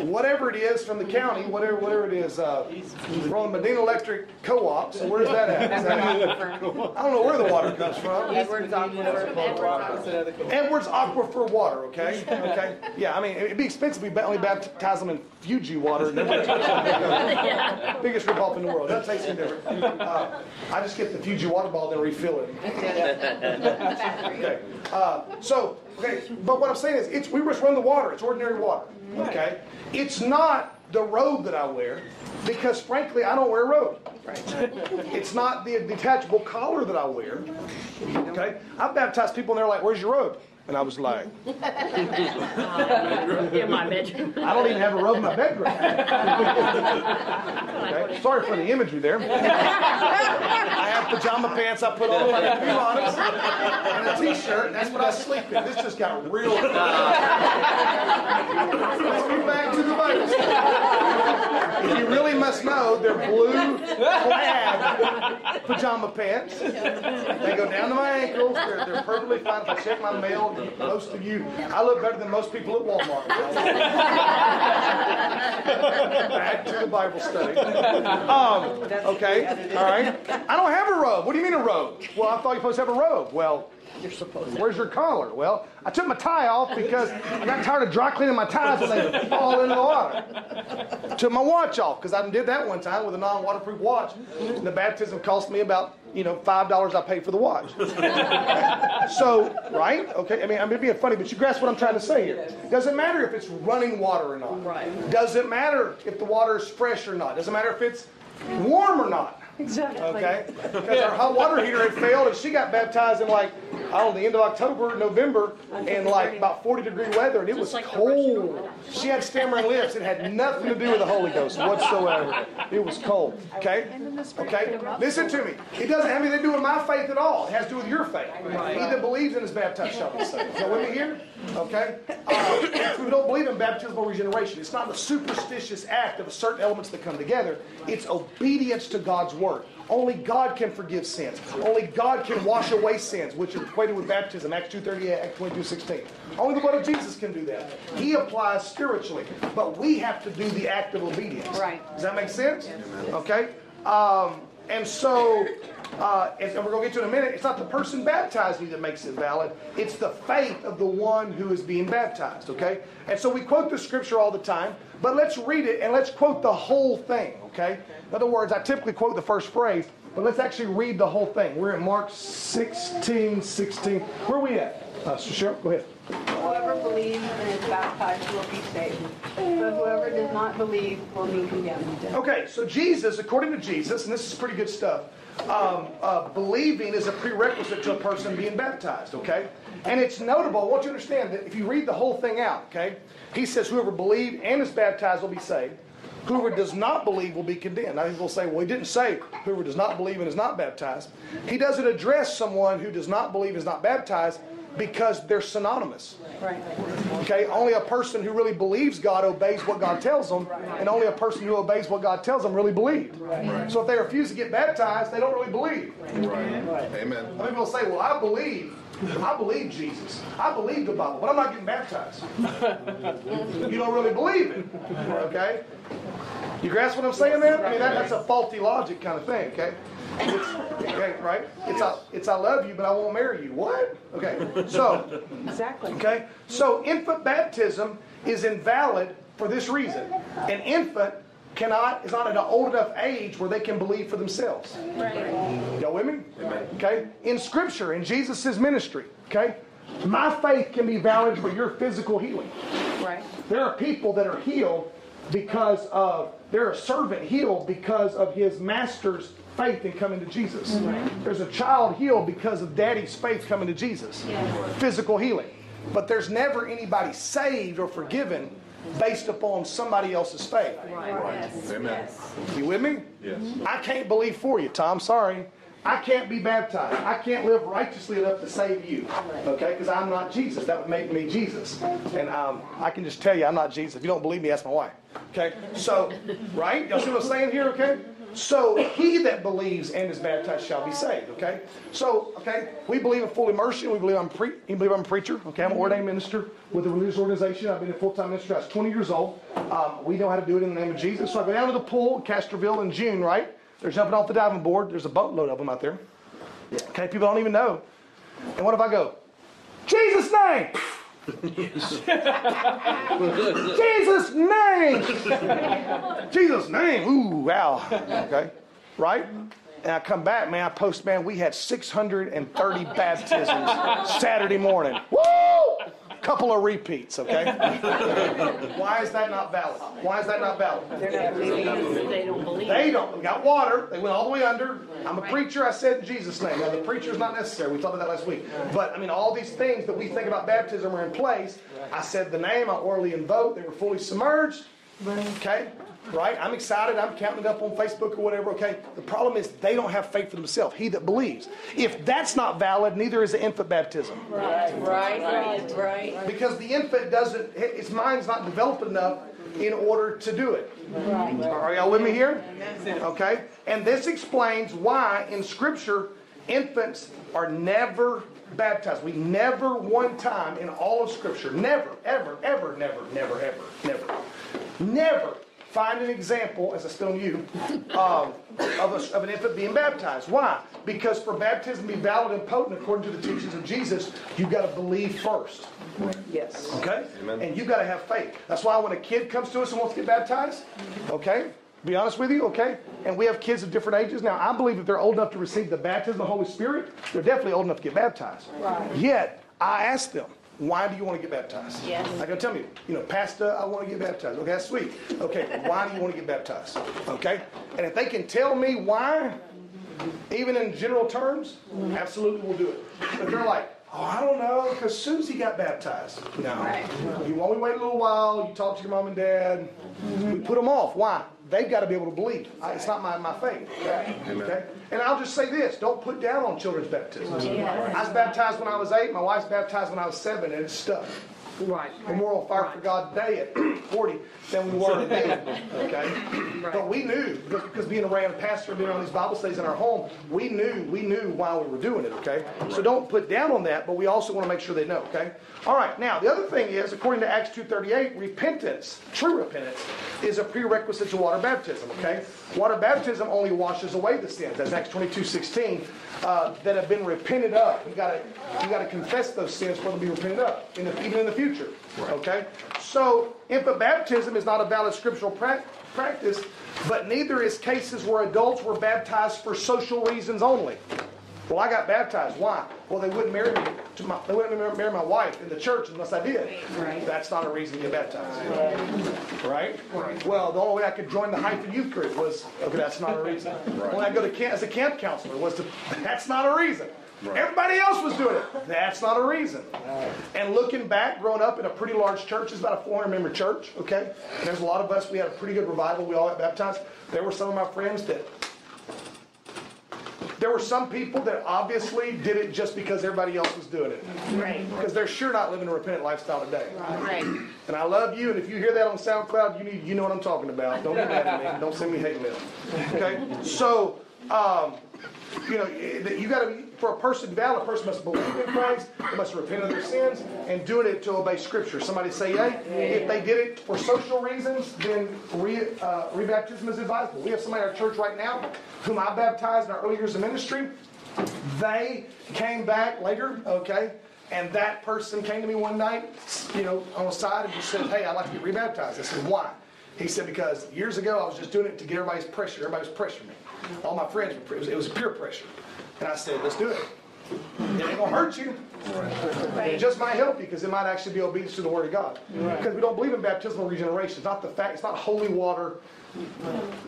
whatever it is from the county, whatever whatever it is. Uh, the Medina Electric Co-op. So where's that at? Is that I don't know where the water comes from. Edwards Aquifer. Edwards Aquifer water, okay? Okay. Yeah, I mean, it'd be expensive. We only baptize them in Fiji water. and nobody touches them. Biggest rip off in the world. That tastes different. Uh, I just get the Fiji water bottle and refill it. Okay. Uh, so, okay, but what I'm saying is, it's we just run the water. It's ordinary water. Okay. It's not the robe that I wear, because frankly, I don't wear a robe. It's not the detachable collar that I wear. Okay. I baptize people and they're like, "Where's your robe?" And I was like, in my bedroom. I don't even have a robe in my bedroom. Okay? Sorry for the imagery there. I have pajama pants I put on like a Puronics and a t-shirt. That's what I sleep in. This just got real. Let's get back to the Bible study. If you really must know, they're blue plaid pajama pants. They go down to my ankles. They're, they're perfectly fine. If I check my mail, most of you, I look better than most people at Walmart. Back to the Bible study. Um, okay, all right. I don't have a robe. What do you mean a robe? Well, I thought you're supposed to have a robe. Well, You're supposed to. where's your collar? Well, I took my tie off because I got tired of dry cleaning my ties when they fall into the water. Took my watch off because I did that one time with a non-waterproof watch. And the baptism cost me about you know, five dollars I paid for the watch. so, right? Okay. I mean, I'm being funny, but you grasp what I'm trying to say here. Doesn't matter if it's running water or not. Right. Doesn't matter if the water is fresh or not. Doesn't matter if it's warm or not. Exactly. Okay? Because our hot water heater had failed and she got baptized in like, I don't know, the end of October, November, in like about 40 degree weather and it was cold. She had stammering lips. It had nothing to do with the Holy Ghost whatsoever. It was cold. Okay? Okay? Listen to me. It doesn't have anything to do with my faith at all. It has to do with your faith. He that believes and is baptized shall be saved. So with me here? Okay? Uh, we don't believe in baptismal regeneration. It's not a superstitious act of certain elements that come together. It's obedience to God's word. Only God can forgive sins. Only God can wash away sins, which is equated with baptism, Acts 2.38, Acts 22.16. Only the blood of Jesus can do that. He applies spiritually, but we have to do the act of obedience. Right. Does that make sense? Okay. Um, and so, uh, and we're going to get to in a minute, it's not the person baptizing you that makes it valid. It's the faith of the one who is being baptized, okay? And so we quote the scripture all the time, but let's read it and let's quote the whole thing, okay? In other words, I typically quote the first phrase, but let's actually read the whole thing. We're in Mark 16, 16. Where are we at? Uh, Cheryl, go ahead. Whoever believes and is baptized will be saved, not believe will be condemned. Okay, so Jesus, according to Jesus, and this is pretty good stuff, um, uh, believing is a prerequisite to a person being baptized, okay? And it's notable, I want you to understand that if you read the whole thing out, okay, he says, whoever believes and is baptized will be saved. Whoever does not believe will be condemned. Now, people say, well, he didn't say whoever does not believe and is not baptized. He doesn't address someone who does not believe and is not baptized because they're synonymous. Right. Okay, only a person who really believes God obeys what God tells them, and only a person who obeys what God tells them really believed. So if they refuse to get baptized, they don't really believe. Amen. Some people say, "Well, I believe, I believe Jesus, I believe the Bible, but I'm not getting baptized." you don't really believe it, okay? You grasp what I'm saying, there? I mean, that, that's a faulty logic kind of thing, okay? It's, okay, right? It's I, it's I love you, but I won't marry you. What? Okay, so Exactly. Okay? So infant baptism is invalid for this reason. An infant cannot is not at an old enough age where they can believe for themselves. Y'all with me? Okay? In scripture, in Jesus' ministry, okay? My faith can be valid for your physical healing. Right. There are people that are healed because of they're a servant healed because of his master's faith in coming to Jesus. There's a child healed because of daddy's faith coming to Jesus. Physical healing. But there's never anybody saved or forgiven based upon somebody else's faith. Right? Amen. You with me? Yes. I can't believe for you, Tom. Sorry. I can't be baptized. I can't live righteously enough to save you. Okay? Because I'm not Jesus. That would make me Jesus. And um, I can just tell you I'm not Jesus. If you don't believe me, ask my wife. Okay? So, right? Y'all see what I'm saying here? Okay? So he that believes and is baptized shall be saved. Okay? So, okay, we believe in full immersion. We believe I'm pre- you believe I'm a preacher. Okay, I'm an ordained minister with a religious organization. I've been a full-time minister. I was 20 years old. Um, we know how to do it in the name of Jesus. So I go down to the pool in Castroville in June, right? They're jumping off the diving board. There's a boatload of them out there. Okay, people don't even know. And what if I go? Jesus' name! Jesus' name! Jesus' name! Ooh, wow. Okay, right? And I come back, man, I post, man, we had 630 baptisms Saturday morning. Woo! Couple of repeats, okay? Why is that not valid? Why is that not valid? They don't believe. They don't. We got water. They went all the way under. I'm a preacher. I said in Jesus' name. Now, the preacher is not necessary. We talked about that last week. But, I mean, all these things that we think about baptism are in place. I said the name. I orally invoked. They were fully submerged. Okay? Right? I'm excited. I'm counting it up on Facebook or whatever. Okay? The problem is they don't have faith for themselves. He that believes. If that's not valid, neither is the infant baptism. Right, right, right. Because the infant doesn't, its mind's not developed enough in order to do it. Are y'all with me here? Okay? And this explains why in Scripture infants are never baptized. We never one time in all of Scripture, never, ever, ever, never, never, ever, never, never find an example, as I spit on you, um, of, a, of an infant being baptized. Why? Because for baptism to be valid and potent according to the teachings of Jesus, you've got to believe first. Yes. Okay? Amen. And you've got to have faith. That's why when a kid comes to us and wants to get baptized, okay? Be honest with you, okay? and we have kids of different ages. Now, I believe that they're old enough to receive the baptism of the Holy Spirit. They're definitely old enough to get baptized. Yet, I ask them, why do you want to get baptized? Yes. Like I tell me, you know, Pastor, I want to get baptized. Okay, that's sweet. Okay, why do you want to get baptized? Okay, and if they can tell me why, even in general terms, absolutely we'll do it. But they're like, oh, I don't know, because Susie got baptized. No. You want me to wait a little while, you talk to your mom and dad, we put them off. Why? They've got to be able to believe. I- It's not my, my faith. Okay? And I'll just say this don't put down on children's baptism. I was baptized when I was eight, my wife's baptized when I was seven, and it's stuck. Right. We're more on fire for God today at 40 than we were then. Okay? Right. But we knew, because being around a pastor and being on these Bible studies in our home, we knew, we knew why we were doing it, okay? So don't put down on that, but we also want to make sure they know, okay? All right, now, the other thing is, according to Acts 2.38, repentance, true repentance, is a prerequisite to water baptism, okay? Water baptism only washes away the sins, as Acts 22.16, uh, that have been repented of. You gotta, you gotta confess those sins for them to be repented of, in the, even in the future. Okay? So, infant baptism is not a valid scriptural pra- practice, but neither is cases where adults were baptized for social reasons only. Well, I got baptized. Why? Well, they wouldn't marry me. To my, they wouldn't marry my wife in the church unless I did. Right. That's not a reason to get baptized. Right? Well, the only way I could join the hyphen youth group was okay. That's not a reason. When I go to camp as a camp counselor was to. That's not a reason. Everybody else was doing it. That's not a reason. And looking back, growing up in a pretty large church, it's about a 400 member church. Okay, and there's a lot of us. We had a pretty good revival. We all got baptized. There were some of my friends that there were some people that obviously did it just because everybody else was doing it. Right. Because they're sure not living a repentant lifestyle today. Right. And I love you, and if you hear that on SoundCloud, you need you know what I'm talking about. Don't get mad at me. Don't send me hate mail. Okay? So, um, you know, you got to for a person to be valid, a person must believe in Christ, they must repent of their sins, and doing it to obey Scripture. Somebody say yay. If they did it for social reasons, then re, uh, rebaptism is advisable. We have somebody at our church right now whom I baptized in our early years of ministry. They came back later, okay, and that person came to me one night, you know, on the side and just said, "Hey, I'd like to get rebaptized." I said, "Why?" He said, "Because years ago I was just doing it to get everybody's pressure. Everybody was pressuring me. All my friends were. It was, it was peer pressure." And I said, "Let's do it. It ain't gonna hurt you. It just might help you because it might actually be obedience to the Word of God. Because we don't believe in baptismal regeneration. It's not the fact. It's not holy water.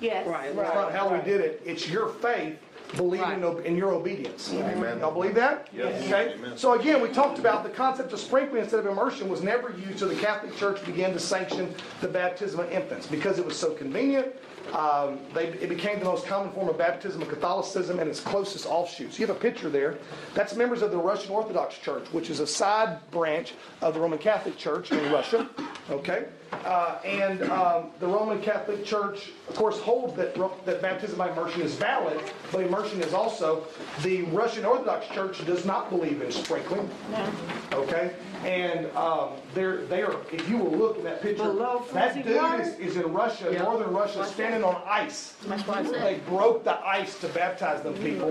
Yes. Right. It's not how we did it. It's your faith believing in in your obedience. Amen. Y'all believe that? Yes. Okay. Amen. So again, we talked about the concept of sprinkling instead of immersion was never used until the Catholic Church began to sanction the baptism of infants because it was so convenient. Um, they, it became the most common form of baptism of Catholicism and its closest offshoots. You have a picture there. That's members of the Russian Orthodox Church, which is a side branch of the Roman Catholic Church in Russia. Okay. Uh, and um, the Roman Catholic Church, of course, holds that, that baptism by immersion is valid, but immersion is also. The Russian Orthodox Church does not believe in sprinkling. Okay? And um, they're, they are, if you will look in that picture, that dude is, is in Russia, Yeah. northern Russia, standing on ice. That's what I said. They broke the ice to baptize them people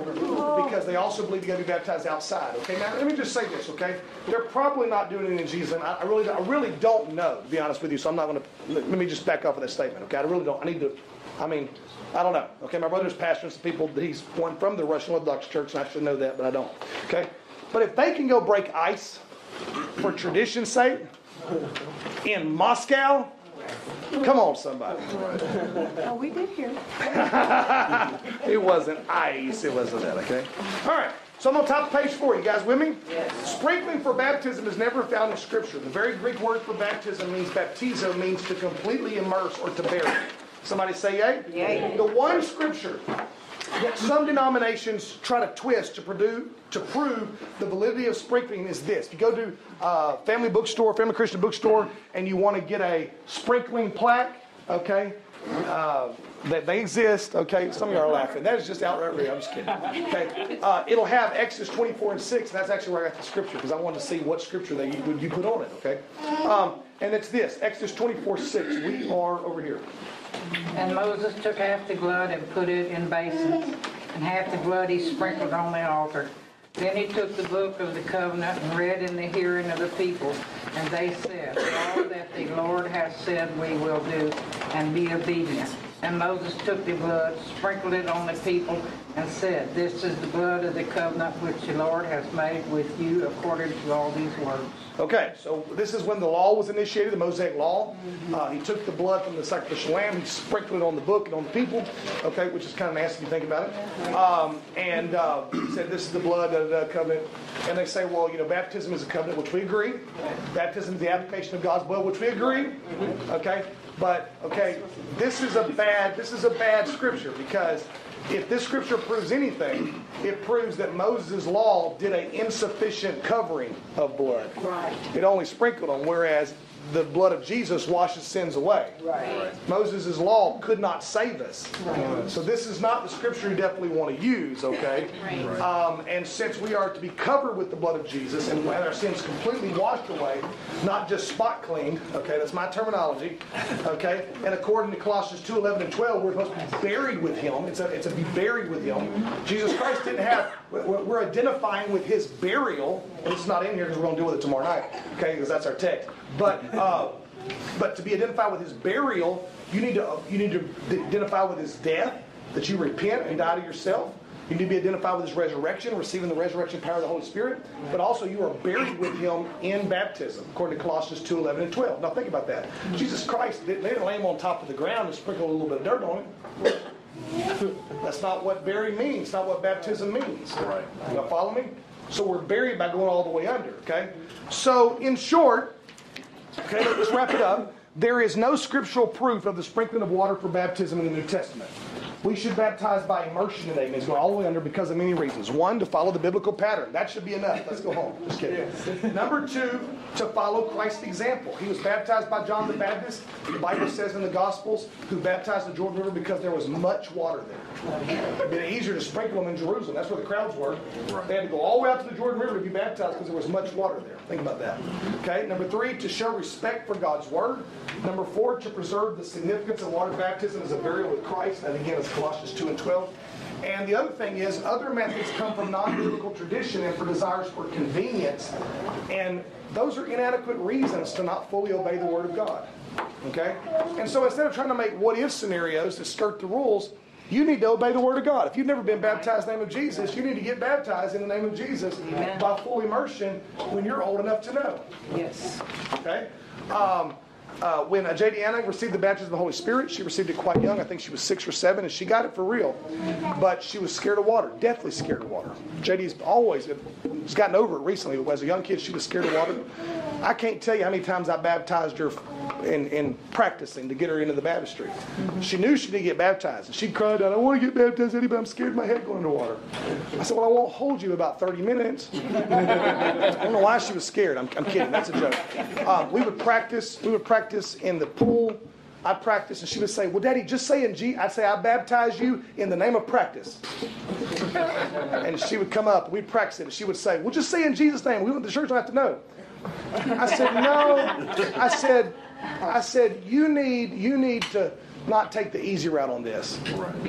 because they also believe you got to be baptized outside. Okay, now let me just say this. Okay, they're probably not doing it in Jesus. And I, I really, I really don't know to be honest with you. So I'm not going to. Let, me just back off of that statement. Okay, I really don't. I need to. I mean, I don't know. Okay, my brother's pastor pastoring some people. He's one from the Russian Orthodox Church, and I should know that, but I don't. Okay, but if they can go break ice for tradition's sake in Moscow. Come on, somebody. Oh, we did hear. It wasn't ice, it wasn't that, okay? All right, so I'm on top of page four. You guys with me? Yes. Sprinkling for baptism is never found in Scripture. The very Greek word for baptism means baptizo, means to completely immerse or to bury. Somebody say yay? Yay. The one Scripture that some denominations try to twist to, produce, to prove the validity of sprinkling is this. If you go to uh, family bookstore, family Christian bookstore, and you want to get a sprinkling plaque, okay, uh, that they exist, okay, some of you are laughing. That is just outright real. I'm just kidding. Okay, uh, it'll have Exodus 24 and 6, and that's actually where I got the scripture because I wanted to see what scripture they would you put on it, okay? Um, and it's this Exodus 24 6. We are over here. And Moses took half the blood and put it in basins, and half the blood he sprinkled on the altar. Then he took the book of the covenant and read in the hearing of the people, and they said, All that the Lord has said we will do, and be obedient. And Moses took the blood, sprinkled it on the people, and said, This is the blood of the covenant which the Lord has made with you according to all these words. Okay, so this is when the law was initiated, the Mosaic Law. Uh, he took the blood from the sacrificial lamb, he sprinkled it on the book and on the people, okay, which is kind of nasty if you think about it. Um, and uh, he said, This is the blood of the covenant. And they say, Well, you know, baptism is a covenant, which we agree. Baptism is the application of God's blood, which we agree. Okay, but okay, this is a bad this is a bad scripture because if this scripture proves anything, it proves that Moses' law did an insufficient covering of blood. Right. It only sprinkled them, whereas the blood of Jesus washes sins away. Right. Moses' law could not save us. Right. So this is not the scripture you definitely want to use, okay? Um, and since we are to be covered with the blood of Jesus and our sins completely washed away, not just spot cleaned, okay, that's my terminology, okay? And according to Colossians 2, 11 and 12, we're supposed to be buried with him. It's a, it's a be buried with him. Jesus Christ didn't have, we're identifying with his burial, and it's not in here because we're going to deal with it tomorrow night, okay, because that's our text. But, uh, but to be identified with his burial, you need to you need to identify with his death, that you repent and die to yourself. You need to be identified with his resurrection, receiving the resurrection power of the Holy Spirit. But also you are buried with him in baptism, according to Colossians 2, 11 and 12. Now think about that. Jesus Christ, they didn't lay him on top of the ground and sprinkle a little bit of dirt on him. That's not what bury means. not what baptism means. Right. You follow me? So we're buried by going all the way under, okay? So in short, Okay, let's wrap it up. There is no scriptural proof of the sprinkling of water for baptism in the New Testament. We should baptize by immersion today. Means going all the way under because of many reasons. One, to follow the biblical pattern. That should be enough. Let's go home. Just kidding. Number two, to follow Christ's example. He was baptized by John the Baptist. The Bible says in the Gospels, who baptized the Jordan River because there was much water there. It'd been easier to sprinkle them in Jerusalem. That's where the crowds were. They had to go all the way out to the Jordan River to be baptized because there was much water there. Think about that. Okay. Number three, to show respect for God's word. Number four, to preserve the significance of water baptism as a burial with Christ. And again, it's Colossians 2 and 12. And the other thing is, other methods come from non biblical tradition and for desires for convenience. And those are inadequate reasons to not fully obey the Word of God. Okay? And so instead of trying to make what if scenarios to skirt the rules, you need to obey the Word of God. If you've never been baptized in the name of Jesus, you need to get baptized in the name of Jesus Amen. by full immersion when you're old enough to know. Yes. Okay? Um, uh, when uh, J.D. Anna received the baptism of the Holy Spirit, she received it quite young. I think she was six or seven, and she got it for real. But she was scared of water, deathly scared of water. J.D.'s always has gotten over it recently. But as a young kid, she was scared of water. I can't tell you how many times I baptized her in, in practicing to get her into the baptistry. She knew she didn't get baptized, and she cried out, "I want to get baptized, Eddie, but I'm scared of my head going into water." I said, "Well, I won't hold you about 30 minutes." I don't know why she was scared. I'm, I'm kidding. That's a joke. Um, we would practice. We would practice in the pool. I'd practice, and she would say, "Well, Daddy, just say in G." I'd say, "I baptize you in the name of practice." and she would come up. We'd practice it, and she would say, "Well, just say in Jesus' name." We went to church. I have to know. I said, "No." I said, "I said you need you need to." Not take the easy route on this,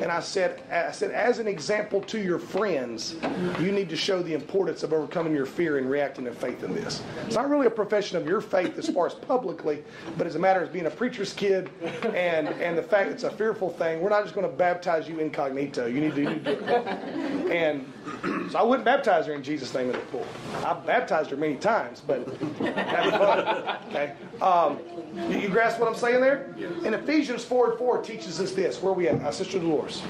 and I said, I said, as an example to your friends, you need to show the importance of overcoming your fear and reacting in faith in this. It's not really a profession of your faith as far as publicly, but as a matter of being a preacher's kid, and and the fact it's a fearful thing. We're not just going to baptize you incognito. You need to, you need to do it. And so I wouldn't baptize her in Jesus' name in the pool. I baptized her many times, but fun. Okay. Um, you, you grasp what I'm saying there? In Ephesians 4 and 4 teaches us this. Where are we at? Uh, Sister Dolores.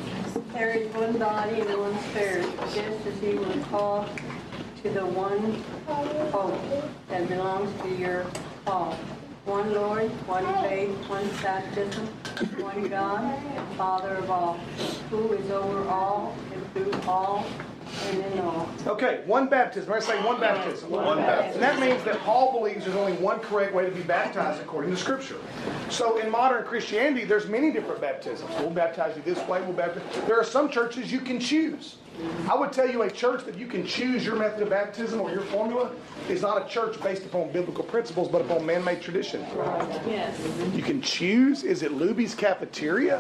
There is one body and one spirit, just as he was called to the one hope that belongs to your call. One Lord, one faith, one baptism, one God, Father of all, who is over all and through all and all. Okay, one baptism. I say one baptism. One baptism. And that means that Paul believes there's only one correct way to be baptized according to Scripture. So in modern Christianity, there's many different baptisms. We'll baptize you this way. We'll baptize. There are some churches you can choose. I would tell you a church that you can choose your method of baptism or your formula is not a church based upon biblical principles, but upon man-made tradition. Yes. You can choose. Is it Luby's cafeteria?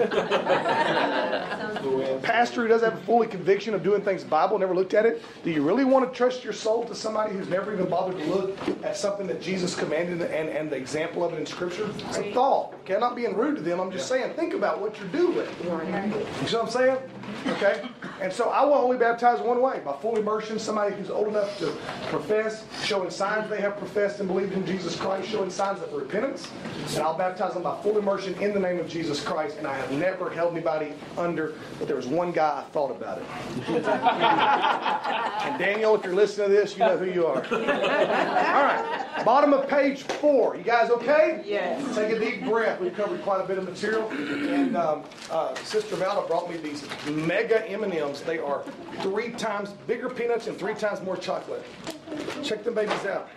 Pastor who doesn't have a fully conviction of doing things Bible, never looked at it. Do you really want to trust your soul to somebody who's never even bothered to look at something that Jesus commanded and, and the example of it in Scripture? It's a thought. Okay, I'm not being rude to them. I'm just saying, think about what you're doing. You see what I'm saying? Okay? And so I will only baptize one way by full immersion, somebody who's old enough to profess, showing signs they have professed and believed in Jesus Christ, showing signs of repentance. And I'll baptize them by full immersion in the name of Jesus Christ. And I have never held anybody under, but there was one guy I thought about it. and Daniel, if you're listening to this, you know who you are. All right. Bottom of page four. You guys okay? Yes. Take a deep breath. We've covered quite a bit of material. And um, uh, Sister Vala brought me these mega M&Ms. They are three times bigger peanuts and three times more chocolate. Check them babies out.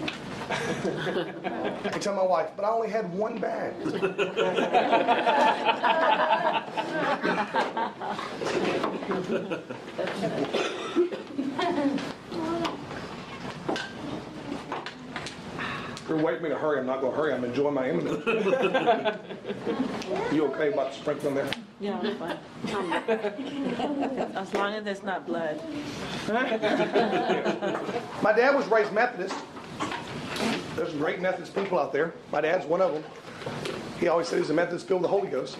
I can tell my wife, but I only had one bag. you're waiting me to hurry, I'm not going to hurry. I'm enjoying my M&Ms. You okay about sprinkling there? Yeah, I'm fine. As long as it's not blood. My dad was raised Methodist. There's some great Methodist people out there. My dad's one of them. He always said he was a Methodist filled with the Holy Ghost.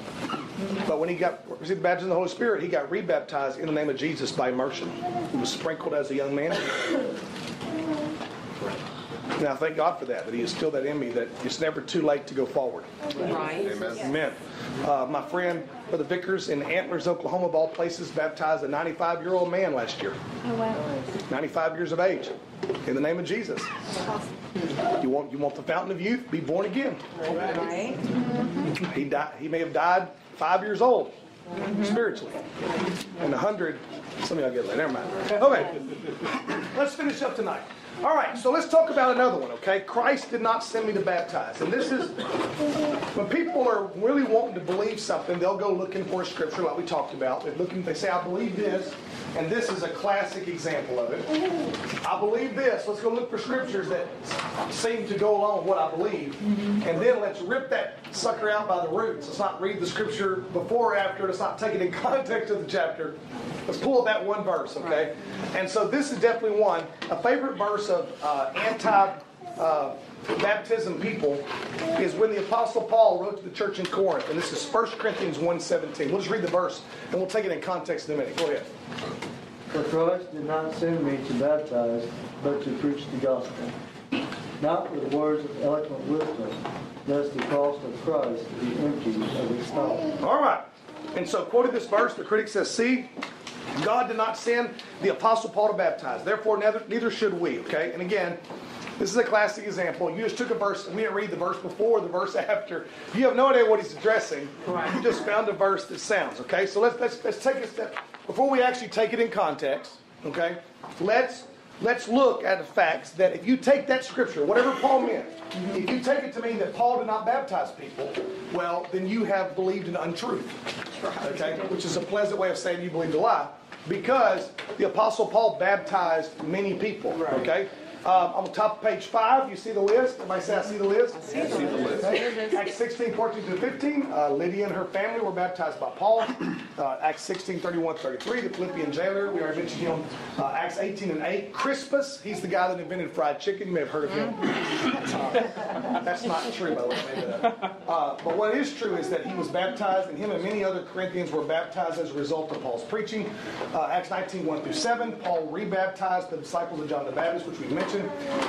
But when he got received the baptism of the Holy Spirit, he got rebaptized in the name of Jesus by immersion. He was sprinkled as a young man. Now, thank God for that, that He instilled that in me, that it's never too late to go forward. Right. Amen. Amen. Uh, my friend, Brother Vickers in Antlers, Oklahoma, of all places, baptized a 95 year old man last year. Wow, 95 years of age. In the name of Jesus. You want, you want the fountain of youth? Be born again. Right. He, died, he may have died five years old, spiritually. And a hundred, some of y'all get it. Never mind. Okay. Let's finish up tonight. All right, so let's talk about another one, okay? Christ did not send me to baptize. And this is, when people are really wanting to believe something, they'll go looking for a scripture like we talked about. They're looking, they say, I believe this, and this is a classic example of it. I believe this. Let's go look for scriptures that seem to go along with what I believe. And then let's rip that sucker out by the roots. Let's not read the scripture before or after. Let's not take it in context of the chapter. Let's pull up that one verse, okay? And so this is definitely one. A favorite verse of uh, anti uh, baptism people is when the Apostle Paul wrote to the church in Corinth. And this is 1 Corinthians 1.17. We'll just read the verse and we'll take it in context in a minute. Go ahead. For Christ did not send me to baptize, but to preach the gospel, not with words of eloquent wisdom, lest the cross of Christ be empty of its power. All right. And so, quoted this verse, the critic says, See, God did not send the Apostle Paul to baptize. Therefore, neither, neither should we. Okay? And again, this is a classic example. You just took a verse, and we didn't read the verse before, the verse after. You have no idea what he's addressing. You just found a verse that sounds. Okay? So let's, let's, let's take a step. Before we actually take it in context, okay, let's let's look at the facts that if you take that scripture, whatever Paul meant, if you take it to mean that Paul did not baptize people, well, then you have believed an untruth. Okay? Which is a pleasant way of saying you believed a lie. Because the Apostle Paul baptized many people. Okay? Um, on the top of page 5, you see the list. Everybody say, I see the list? I see the list. Acts 16, 14 to 15. Uh, Lydia and her family were baptized by Paul. Uh, Acts 16, 31 33. The Philippian jailer, we already mentioned him. Uh, Acts 18 and 8. Crispus, he's the guy that invented fried chicken. You may have heard of him. Uh, that's not true, by the way. I made that up. Uh, but what is true is that he was baptized, and him and many other Corinthians were baptized as a result of Paul's preaching. Uh, Acts 19, 1 through 7. Paul rebaptized the disciples of John the Baptist, which we mentioned.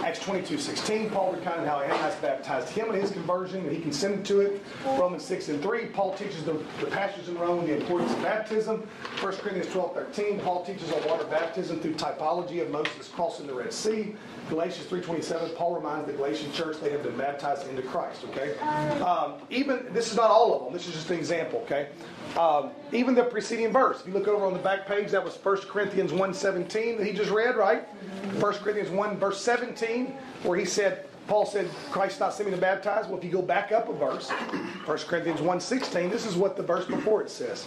Acts 22, 16. Paul recounted how Ananias baptized him in his conversion, and he consented to it. Romans 6 and 3. Paul teaches the, the pastors in Rome the importance of baptism. 1 Corinthians 12, 13. Paul teaches on water baptism through typology of Moses crossing the Red Sea. Galatians 3.27, Paul reminds the Galatian church they have been baptized into Christ, okay? Um, even, this is not all of them, this is just an example, okay? Um, even the preceding verse, if you look over on the back page, that was 1 Corinthians 1.17 that he just read, right? 1 Corinthians 1 verse 17, where he said, Paul said, Christ not sent me to baptize. Well, if you go back up a verse, 1 Corinthians 1.16, this is what the verse before it says.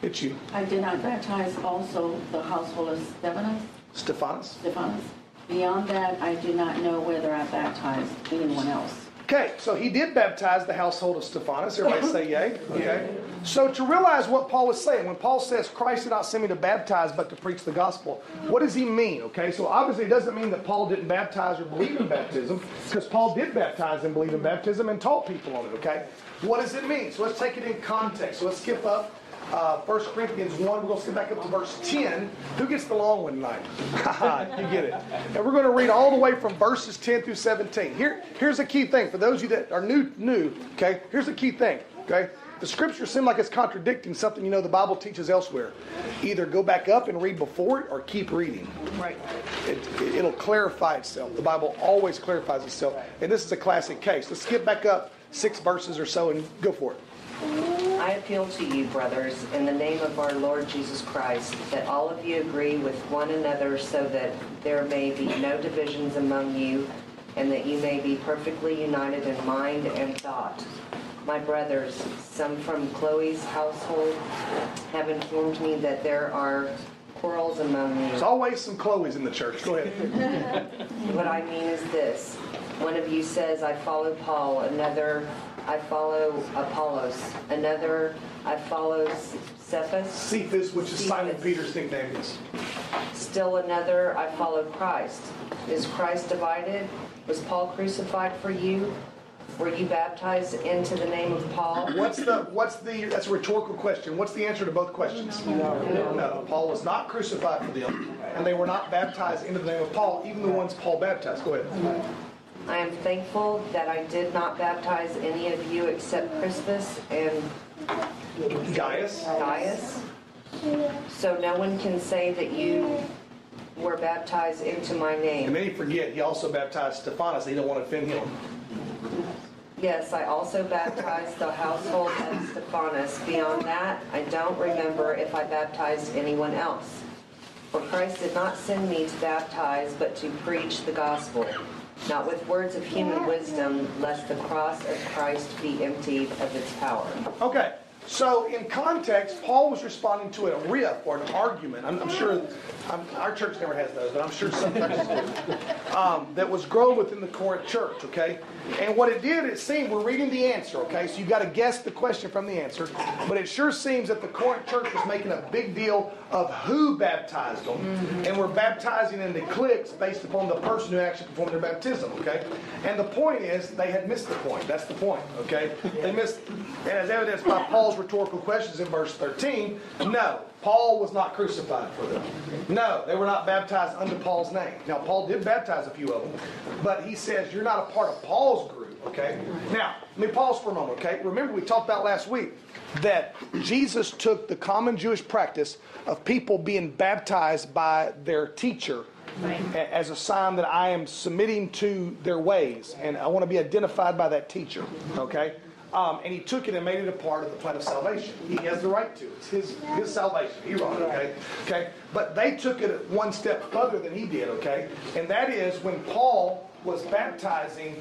It's you. I did not baptize also the household of Stephanas, Stephanas. Stephanas. Beyond that, I do not know whether I baptized anyone else. Okay, so he did baptize the household of Stephanas. Everybody say yay. Okay. So to realize what Paul is saying, when Paul says Christ did not send me to baptize but to preach the gospel, what does he mean? Okay, so obviously it doesn't mean that Paul didn't baptize or believe in baptism, because Paul did baptize and believe in baptism and taught people on it. Okay. What does it mean? So let's take it in context. So let's skip up. Uh, 1 Corinthians 1, we're going to skip back up to verse 10. Who gets the long one tonight? you get it. And we're going to read all the way from verses 10 through 17. Here, here's a key thing. For those of you that are new, new, okay, here's the key thing, okay? The scriptures seem like it's contradicting something you know the Bible teaches elsewhere. Either go back up and read before it or keep reading. Right. It, it, it'll clarify itself. The Bible always clarifies itself. And this is a classic case. Let's skip back up six verses or so and go for it. I appeal to you, brothers, in the name of our Lord Jesus Christ, that all of you agree with one another so that there may be no divisions among you, and that you may be perfectly united in mind and thought. My brothers, some from Chloe's household, have informed me that there are quarrels among you. There's always some Chloe's in the church. Go ahead. What I mean is this. One of you says, I follow Paul. Another, I follow Apollos. Another, I follow Cephas. Cephas, which is Simon Peter's nickname is. Still another, I follow Christ. Is Christ divided? Was Paul crucified for you? Were you baptized into the name of Paul? What's the what's the that's a rhetorical question. What's the answer to both questions? No. No. Paul was not crucified for them, and they were not baptized into the name of Paul, even the ones Paul baptized. Go ahead. I am thankful that I did not baptize any of you except Crispus and Gaius. Gaius. So no one can say that you were baptized into my name. And many forget he also baptized Stephanas. They don't want to offend him. Yes, I also baptized the household of Stephanas. Beyond that, I don't remember if I baptized anyone else. For Christ did not send me to baptize, but to preach the gospel, not with words of human wisdom, lest the cross of Christ be emptied of its power. Okay. So in context, Paul was responding to a riff or an argument. I'm, I'm sure I'm, our church never has those, but I'm sure some churches do. Um, that was grown within the Corinth church. Okay. And what it did, it seemed we're reading the answer. Okay. So you've got to guess the question from the answer. But it sure seems that the Corinth church was making a big deal of who baptized them, and we're baptizing into cliques based upon the person who actually performed their baptism. Okay. And the point is they had missed the point. That's the point. Okay. They missed. And as evidenced by Paul's rhetorical questions in verse 13, no, Paul was not crucified for them. No, they were not baptized under Paul's name. Now, Paul did baptize a few of them, but he says you're not a part of Paul's group, okay? Now, let me pause for a moment, okay? Remember, we talked about last week that Jesus took the common Jewish practice of people being baptized by their teacher a- as a sign that I am submitting to their ways and I want to be identified by that teacher, okay? Um, and he took it and made it a part of the plan of salvation. He has the right to. it. It's his, his salvation. He wrote it, okay? Okay? But they took it one step further than he did, okay? And that is when Paul was baptizing,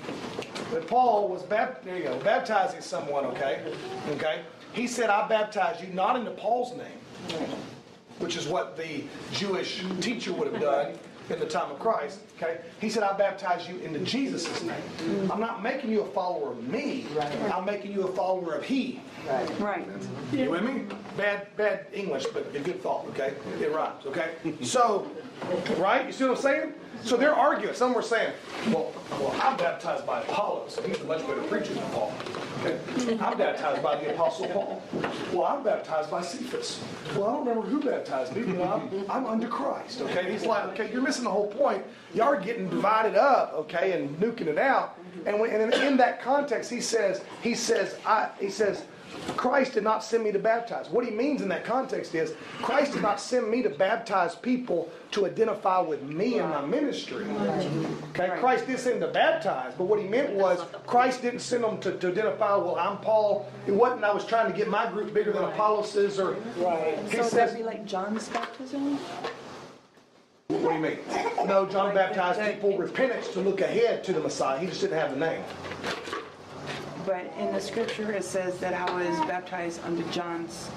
when Paul was bap- there you go, baptizing someone, okay? Okay? He said, I baptize you not into Paul's name, which is what the Jewish teacher would have done in the time of Christ. Okay, he said, "I baptize you into Jesus' name. Mm-hmm. I'm not making you a follower of me. I'm making you a follower of He." Right. You with me? Bad, bad English, but a good thought. Okay, it rhymes. Okay, so, right? You see what I'm saying? So they're arguing. Some were saying, "Well, well, I'm baptized by Apollos. He's a much better preacher than Paul." Okay, I'm baptized by the Apostle Paul. Well, I'm baptized by Cephas. Well, I don't remember who baptized me, but I'm, I'm under Christ. Okay, he's like, okay, you're missing the whole point. Y'all are getting divided up, okay, and nuking it out. And, when, and in that context, he says, he says, I, he says. Christ did not send me to baptize. What he means in that context is Christ did not send me to baptize people to identify with me and my ministry. Okay, Christ did send them to baptize, but what he meant was Christ didn't send them to, to identify, well, I'm Paul. It wasn't I was trying to get my group bigger than Apollos' or he So says, that'd be like John's baptism? what do you mean? No, John baptized people repentance to look ahead to the Messiah. He just didn't have the name. But in the scripture, it says that I was baptized under John's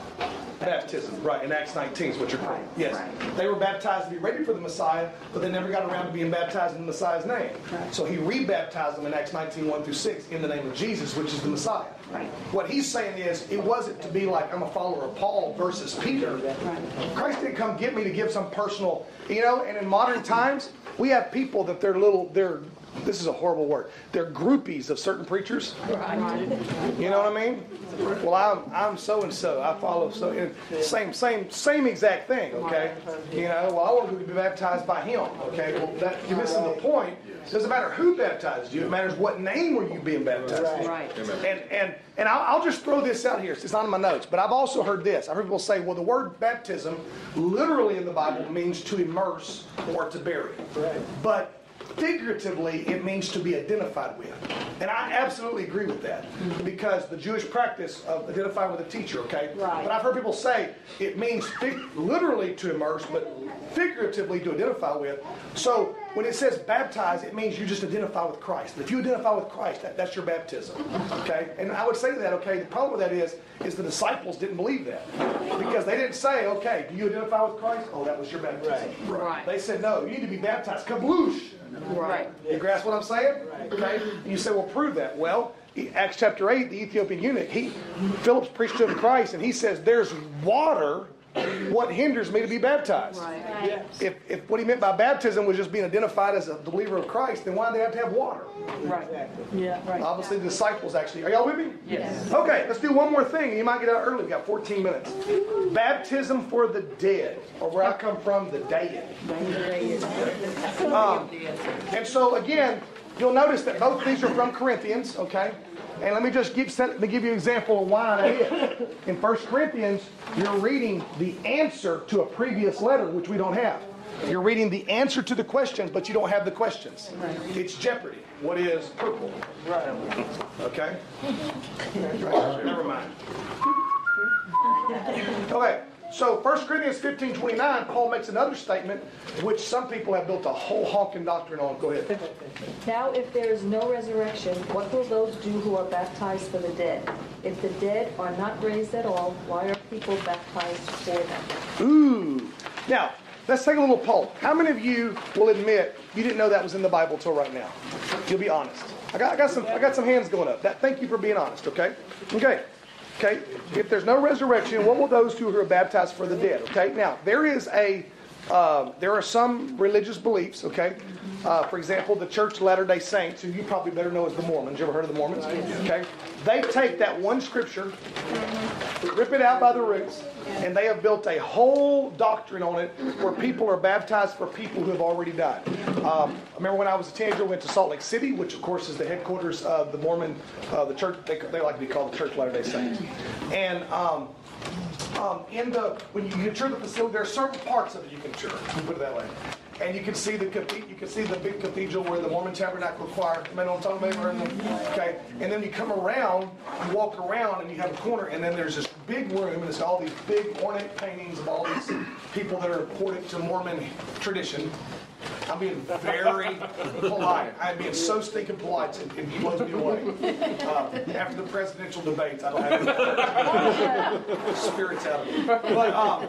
baptism, right, in Acts 19 is what you're quoting. Yes. They were baptized to be ready for the Messiah, but they never got around to being baptized in the Messiah's name. So he rebaptized them in Acts 19, 1 through 6, in the name of Jesus, which is the Messiah. What he's saying is, it wasn't to be like I'm a follower of Paul versus Peter. Christ didn't come get me to give some personal, you know, and in modern times, we have people that they're little, they're, this is a horrible word, they're groupies of certain preachers. You know what I mean? Well, I'm I'm so and so. I follow so and same same same exact thing. Okay. You know, well, I want to be baptized by him. Okay. Well, that you're missing the point. It doesn't matter who baptized you. It matters what name were you being baptized. in. Right. And and and I'll, I'll just throw this out here. It's not in my notes, but I've also heard this. I've heard people say, well, the word baptism, literally in the Bible, means to immerse or to bury. Right. But figuratively, it means to be identified with. And I absolutely agree with that mm-hmm. because the Jewish practice of identifying with a teacher, okay? Right. But I've heard people say it means literally to immerse, but figuratively to identify with. So when it says baptize, it means you just identify with Christ. If you identify with Christ, that, that's your baptism, okay? And I would say that, okay, the problem with that is, is the disciples didn't believe that because they didn't say, okay, do you identify with Christ? Oh, that was your baptism. Right. They said, no, you need to be baptized. Kabloosh. Right. You grasp what I'm saying? Okay. And you say, well, prove that. Well, Acts chapter 8, the Ethiopian eunuch, he, Philip's preached to him Christ, and he says, there's water. What hinders me to be baptized? Right. If, if what he meant by baptism was just being identified as a believer of Christ, then why do they have to have water? Right. Yeah, right. Obviously, the disciples actually. Are y'all with me? Yes. Okay, let's do one more thing. You might get out early. We got 14 minutes. Baptism for the dead, or where I come from, the dead. Um, and so again, you'll notice that both these are from Corinthians. Okay, and let me just give set, let me give you an example of why that is. In 1 Corinthians, you're reading the answer to a previous letter, which we don't have. You're reading the answer to the questions, but you don't have the questions. It's Jeopardy. What is purple? Right. Okay? Right, Never mind. Okay, so 1 Corinthians 15 29, Paul makes another statement, which some people have built a whole honking doctrine on. Go ahead. Now, if there is no resurrection, what will those do who are baptized for the dead? If the dead are not raised at all, why are people baptized for them? Ooh. Now, let's take a little poll. How many of you will admit you didn't know that was in the Bible till right now? You'll be honest. I got, I got some I got some hands going up. That, thank you for being honest, okay? Okay. Okay. If there's no resurrection, what will those do who are baptized for the dead? Okay. Now, there is a uh, there are some religious beliefs, okay? Uh, for example, the Church Latter day Saints, who you probably better know as the Mormons. You ever heard of the Mormons? Okay. They take that one scripture, rip it out by the roots, and they have built a whole doctrine on it where people are baptized for people who have already died. Um, I remember when I was a teenager, I went to Salt Lake City, which of course is the headquarters of the Mormon, uh, the church, they, they like to be called the Church of Latter day Saints. And um, um, in the when you, you tour the facility, there are certain parts of it you can tour. Let put it that way. And you can see the you can see the big cathedral where the Mormon Tabernacle choir. Know what I'm talking about? Okay. And then you come around, you walk around, and you have a corner, and then there's this big room, and it's all these big ornate paintings of all these people that are important to Mormon tradition. I'm being very polite. I'm being so stinking polite, it, it blows me away. Uh, after the presidential debates, I don't have spirits out of me. But um,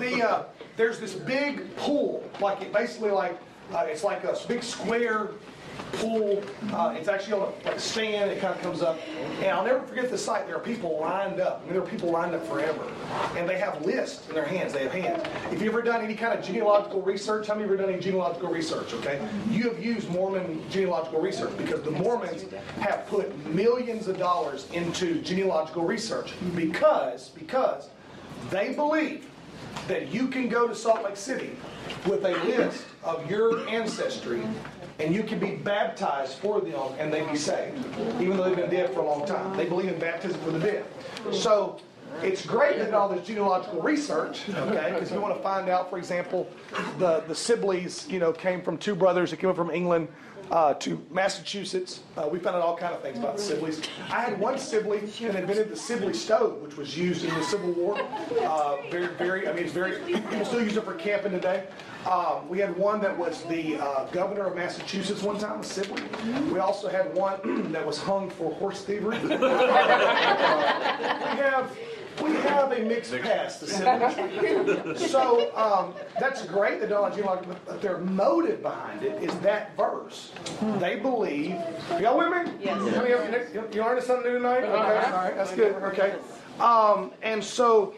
the uh, there's this big pool, like it basically like uh, it's like a big square pool. Uh, it's actually on a, like stand. It kind of comes up, and I'll never forget the sight. There are people lined up. I mean, there are people lined up forever, and they have lists in their hands. They have hands. If you've ever done any kind of genealogical research, how many of you have done any genealogical research? Okay, you have used Mormon genealogical research because the Mormons have put millions of dollars into genealogical research because because they believe that you can go to Salt Lake City with a list of your ancestry and you can be baptized for them and they be saved, even though they've been dead for a long time. They believe in baptism for the dead. So it's great that all this genealogical research, okay, because you want to find out, for example, the, the Sibleys, you know, came from two brothers that came from England uh, to Massachusetts. Uh, we found out all kind of things about the Sibleys. I had one Sibley that invented the Sibley stove, which was used in the Civil War. Uh, very, very, I mean, it's very, people still use it for camping today. Um, we had one that was the uh, governor of Massachusetts one time, a Sibley. We also had one that was hung for horse thievery. Uh, we have we have a mixed past. so um, that's great. They don't like genealogy, but their motive behind it is that verse. They believe. Y'all with me? Yes. How many of you, you learning something new tonight? Okay, all right, that's good. Okay. Um, and so,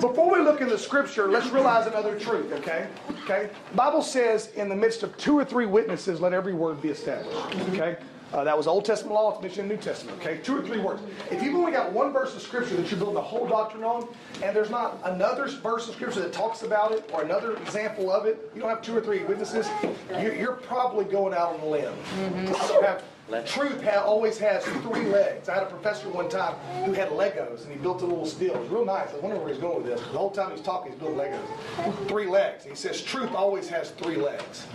before we look in the scripture, let's realize another truth. Okay. Okay. Bible says, in the midst of two or three witnesses, let every word be established. Okay. Uh, that was Old Testament law. It's mentioned in New Testament. Okay, two or three words. If you've only got one verse of Scripture that you're building a whole doctrine on, and there's not another verse of Scripture that talks about it or another example of it, you don't have two or three witnesses. You're, you're probably going out on a limb. You have- truth ha- always has three legs. I had a professor one time who had Legos, and he built a little steel. It was real nice. I wonder where he's going with this. The whole time he's talking, he's building Legos. Three legs. He says truth always has three legs.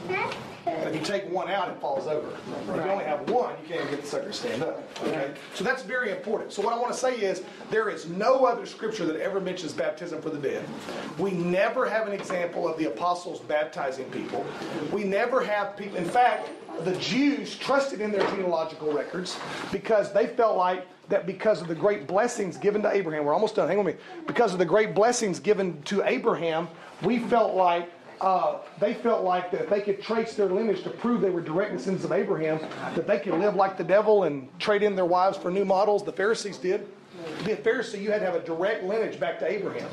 And if you take one out, it falls over. If you only have one, you can't even get the sucker to stand up. Okay? So that's very important. So what I want to say is there is no other scripture that ever mentions baptism for the dead. We never have an example of the apostles baptizing people. We never have people. In fact, the Jews trusted in their genealogical records because they felt like that because of the great blessings given to Abraham, we're almost done, hang with me. Because of the great blessings given to Abraham, we felt like uh, they felt like that they could trace their lineage to prove they were direct descendants of Abraham, that they could live like the devil and trade in their wives for new models. The Pharisees did. To be a Pharisee, you had to have a direct lineage back to Abraham.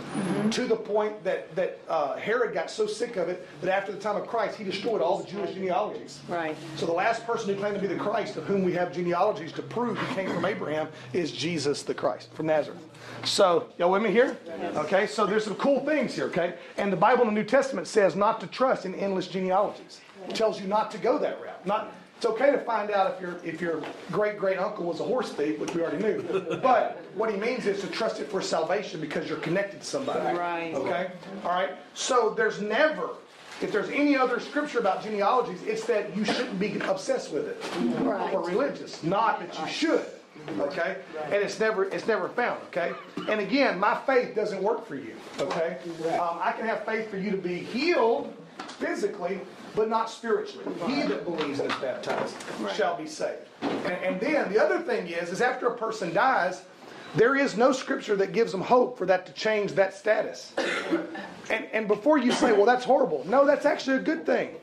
To the point that, that uh, Herod got so sick of it that after the time of Christ, he destroyed all the Jewish genealogies. Right. So the last person who claimed to be the Christ, of whom we have genealogies to prove he came from Abraham, is Jesus the Christ from Nazareth. So, y'all with me here? Okay, so there's some cool things here, okay? And the Bible in the New Testament says not to trust in endless genealogies. It tells you not to go that route. Not it's okay to find out if your if your great great uncle was a horse thief, which we already knew. But what he means is to trust it for salvation because you're connected to somebody. Right. Okay? All right. So there's never if there's any other scripture about genealogies, it's that you shouldn't be obsessed with it Right. or religious, not that you should. Okay, and it's never it's never found. Okay, and again, my faith doesn't work for you. Okay, um, I can have faith for you to be healed physically, but not spiritually. He that believes and is baptized shall be saved. And, and then the other thing is, is after a person dies, there is no scripture that gives them hope for that to change that status. And, and before you say, well, that's horrible, no, that's actually a good thing.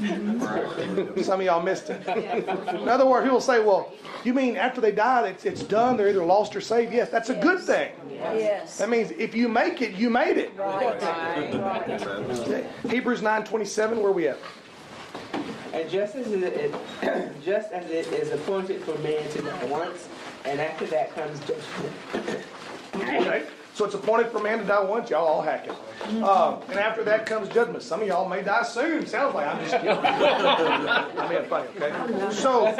Some of y'all missed it. In other words, people say, well, you mean after they die, it's, it's done, they're either lost or saved? Yes, that's a good thing. Yes. That means if you make it, you made it. Hebrews 9.27, where we at? And just as it, just as it is appointed for man to die once, and after that comes judgment. Okay. So it's appointed for man to die once. Y'all all hacking. Um, and after that comes judgment. Some of y'all may die soon. Sounds like I'm just kidding. I'm being funny, okay? So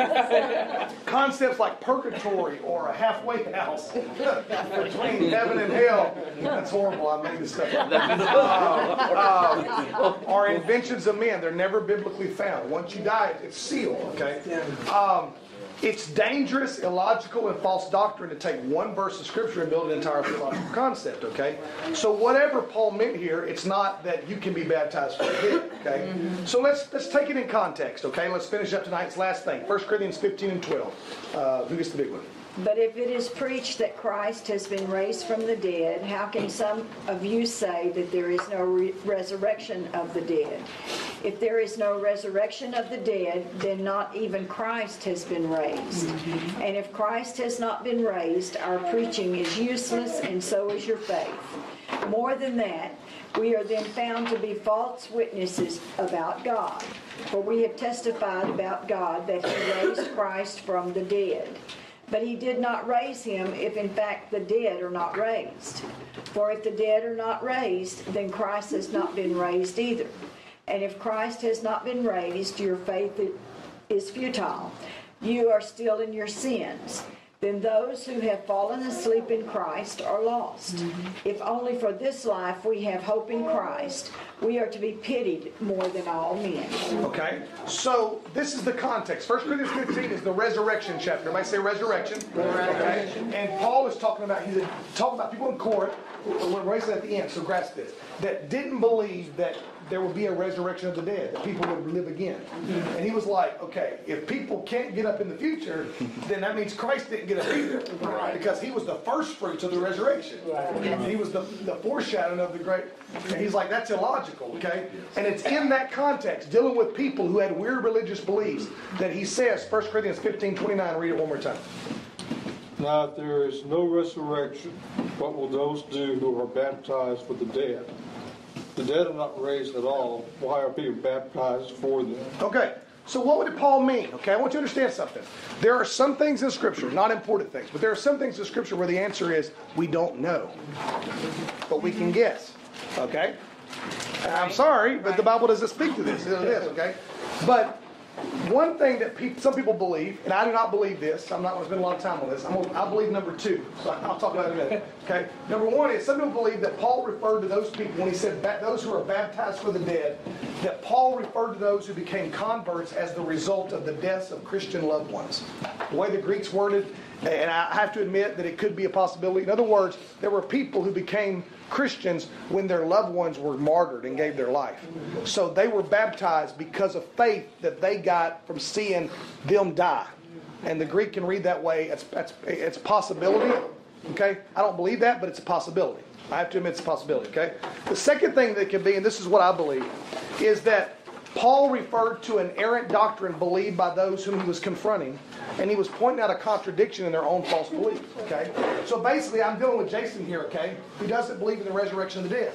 concepts like purgatory or a halfway house between heaven and hell. That's horrible. I made this stuff up. Uh, um, are inventions of men. They're never biblically found. Once you die, it's sealed, okay? Um, it's dangerous, illogical, and false doctrine to take one verse of Scripture and build an entire theological concept, okay? So whatever Paul meant here, it's not that you can be baptized for dead, okay? So let's let's take it in context, okay? Let's finish up tonight's last thing. 1 Corinthians 15 and 12. Uh, who gets the big one? But if it is preached that Christ has been raised from the dead, how can some of you say that there is no re- resurrection of the dead? If there is no resurrection of the dead, then not even Christ has been raised. Mm-hmm. And if Christ has not been raised, our preaching is useless, and so is your faith. More than that, we are then found to be false witnesses about God. For we have testified about God that he raised Christ from the dead. But he did not raise him if in fact the dead are not raised. For if the dead are not raised, then Christ has not been raised either. And if Christ has not been raised, your faith is futile. You are still in your sins. Then those who have fallen asleep in Christ are lost. Mm-hmm. If only for this life we have hope in Christ, we are to be pitied more than all men. Okay, so this is the context. 1 Corinthians 15 is the resurrection chapter. Everybody say resurrection. Okay? And Paul is talking about, he's talking about people in Corinth, we're at the end, so grasp this, that didn't believe that there would be a resurrection of the dead, that people would live again. And he was like, okay, if people can't get up in the future, then that means Christ didn't get up either. Because he was the first fruits of the resurrection. And he was the, the foreshadowing of the great. And he's like, that's illogical, okay? And it's in that context, dealing with people who had weird religious beliefs, that he says, 1 Corinthians 15 29, read it one more time. Now, if there is no resurrection, what will those do who are baptized for the dead? The dead are not raised at all. Why are people baptized for them? Okay, so what would Paul mean? Okay, I want you to understand something. There are some things in Scripture, not important things, but there are some things in Scripture where the answer is we don't know, but we can guess. Okay? I'm sorry, but the Bible doesn't speak to this. It is, okay? But one thing that peop some people believe, and I do not believe this, I'm not going to spend a lot of time on this. Gonna, I believe number two, so I'll talk about it in a minute. Okay? Number one is some people believe that Paul referred to those people when he said those who are baptized for the dead, that Paul referred to those who became converts as the result of the deaths of Christian loved ones. The way the Greeks worded, and I have to admit that it could be a possibility. In other words, there were people who became Christians when their loved ones were martyred and gave their life. So they were baptized because of faith that they got from seeing them die. And the Greek can read that way. It's, it's, it's possibility. Okay? I don't believe that, but it's a possibility. I have to admit it's a possibility. Okay? The second thing that could be, and this is what I believe, is that Paul referred to an errant doctrine believed by those whom he was confronting, and he was pointing out a contradiction in their own false beliefs. Okay? So basically, I'm dealing with Jason here, okay, who doesn't believe in the resurrection of the dead.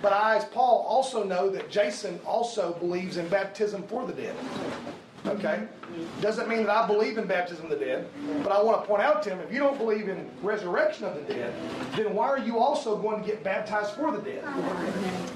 But I, as Paul, also know that Jason also believes in baptism for the dead. Okay? Doesn't mean that I believe in baptism of the dead, but I want to point out to him if you don't believe in resurrection of the dead, then why are you also going to get baptized for the dead?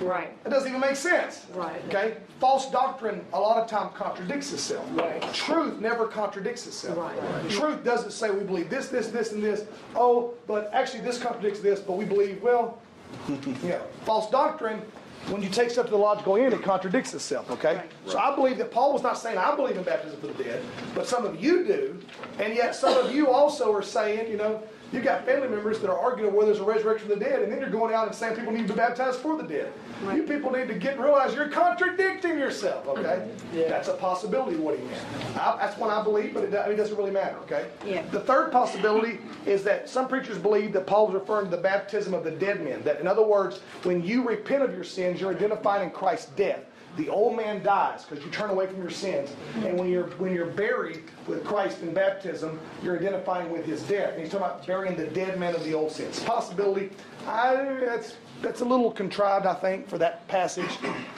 Right. It doesn't even make sense. Right. Okay? False doctrine a lot of time contradicts itself. Right. Truth never contradicts itself. Right. Truth doesn't say we believe this, this, this, and this. Oh, but actually this contradicts this, but we believe, well, yeah. False doctrine, when you take stuff to the logical end, it contradicts itself, okay? So I believe that Paul was not saying, I believe in baptism for the dead, but some of you do, and yet some of you also are saying, you know, you got family members that are arguing whether there's a resurrection of the dead, and then you're going out and saying people need to be baptized for the dead. You people need to get and realize you're contradicting yourself, okay? That's a possibility what he meant. I, that's one I believe, but it, it doesn't really matter, okay? Yeah. The third possibility is that some preachers believe that Paul was referring to the baptism of the dead men. That, in other words, when you repent of your sins, you're identifying in Christ's death. The old man dies because you turn away from your sins, and when you're when you're buried with Christ in baptism, you're identifying with His death. And he's talking about burying the dead men of the old sins. Possibility, I, that's that's a little contrived, I think, for that passage.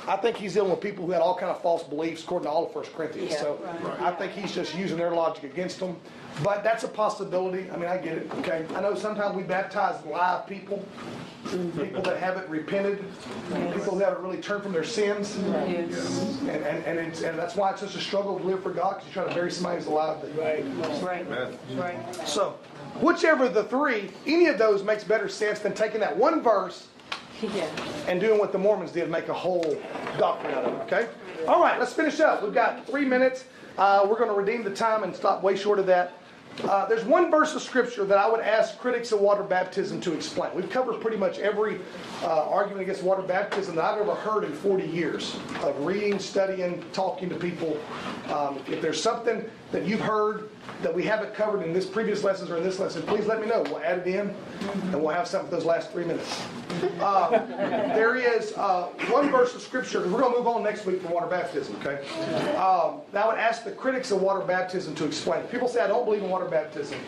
I think he's dealing with people who had all kind of false beliefs, according to all of First Corinthians. Yeah, so right. I think he's just using their logic against them. But that's a possibility. I mean, I get it. Okay. I know sometimes we baptize live people, people that haven't repented, people that haven't really turned from their sins. Yes. And, and, and, it's, and that's why it's such a struggle to live for God, because you're trying to bury somebody who's alive. Right. Right. Right. So, whichever of the three, any of those makes better sense than taking that one verse Yeah. and doing what the Mormons did, make a whole doctrine out of it, okay? All right, let's finish up. We've got three minutes. Uh, we're going to redeem the time and stop way short of that. Uh, there's one verse of Scripture that I would ask critics of water baptism to explain. We've covered pretty much every uh, argument against water baptism that I've ever heard in 40 years of reading, studying, talking to people. Um, if there's something that you've heard that we haven't covered in this previous lessons or in this lesson, please let me know. We'll add it in, and we'll have something for those last three minutes. Uh, there is uh, one verse of Scripture, because we're going to move on next week from water baptism, okay? Um, I would ask the critics of water baptism to explain. People say, I don't believe in water baptism.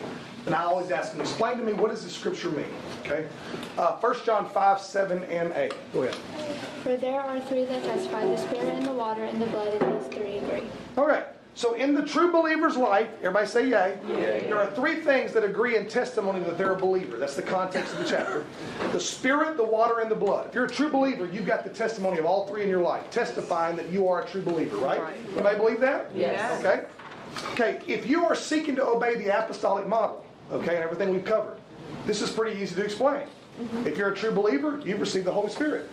And I always ask them, explain to me, what does the Scripture mean? Okay? Uh, 1 John 5, 7, and 8. Go ahead. For there are three that testify the Spirit and the water and the blood, and these three agree. All right. So in the true believer's life, everybody say yay. There are three things that agree in testimony that they're a believer. That's the context of the chapter. The spirit, the water, and the blood. If you're a true believer, you've got the testimony of all three in your life, testifying that you are a true believer, right? Anybody believe that? Yes. Okay. Okay, if you are seeking to obey the apostolic model, okay, and everything we've covered, this is pretty easy to explain. Mm-hmm. If you're a true believer, you've received the Holy Spirit.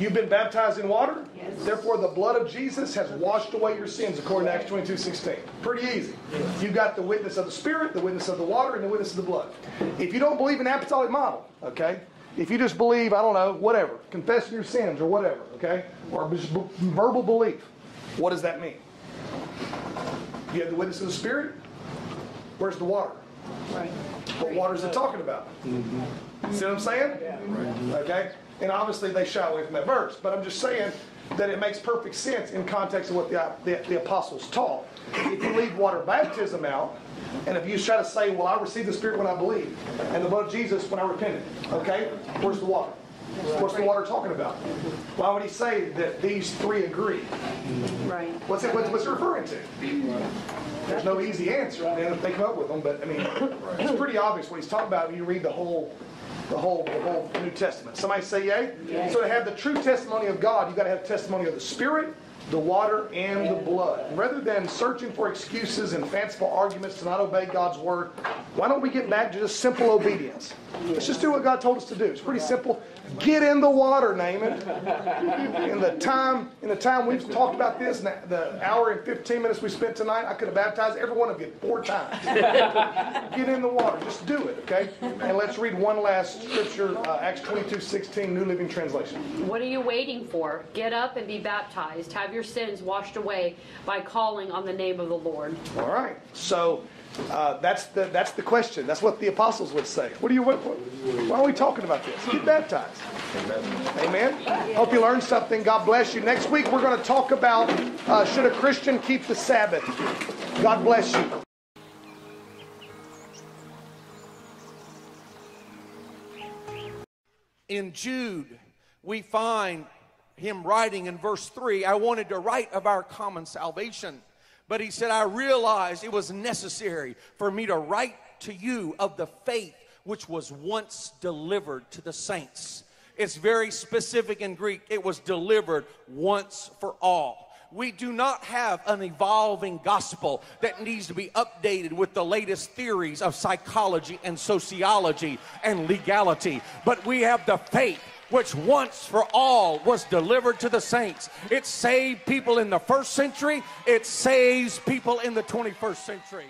You've been baptized in water. Therefore, the blood of Jesus has washed away your sins, according to Acts 22 16. Pretty easy. You've got the witness of the Spirit, the witness of the water, and the witness of the blood. If you don't believe in the apostolic model, okay, if you just believe, I don't know, whatever, confessing your sins or whatever, okay, or verbal belief, what does that mean? You have the witness of the Spirit. Where's the water? Right. What water is it talking about? Mm-hmm. See what I'm saying? Okay? And obviously they shy away from that verse, but I'm just saying that it makes perfect sense in context of what the, the, the apostles taught. If you leave water baptism out, and if you try to say, well, I received the Spirit when I believed, and the blood of Jesus when I repented, okay? Where's the water? What's the water talking about? Why would he say that these three agree? Right. What's it, what's, what's it referring to? There's no easy answer. I mean, they come up with them, but I mean, it's pretty obvious what he's talking about when you read the whole, the whole, the whole New Testament. Somebody say yay? So to have the true testimony of God, you've got to have testimony of the Spirit, the water, and the blood. Rather than searching for excuses and fanciful arguments to not obey God's word, why don't we get back to just simple obedience? Let's just do what God told us to do. It's pretty simple. Get in the water, Naaman. In the time, in the time we've talked about this, the, the hour and 15 minutes we spent tonight, I could have baptized every one of you four times. Get in the water. Just do it, okay? And let's read one last scripture, uh, Acts 22, 16, New Living Translation. What are you waiting for? Get up and be baptized. Have your sins washed away by calling on the name of the Lord. All right. So uh, that's the that's the question. That's what the apostles would say. What do you? Why are we talking about this? Get baptized. Amen. Hope you learned something. God bless you. Next week we're going to talk about uh, should a Christian keep the Sabbath. God bless you. in Jude, we find him writing in verse 3 I wanted to write of our common salvation, but he said, I realized it was necessary for me to write to you of the faith which was once delivered to the saints. It's very specific in Greek. It was delivered once for all. We do not have an evolving gospel that needs to be updated with the latest theories of psychology and sociology and legality, but we have the faith which once for all was delivered to the saints. It saved people in the first century, it saves people in the 21st century.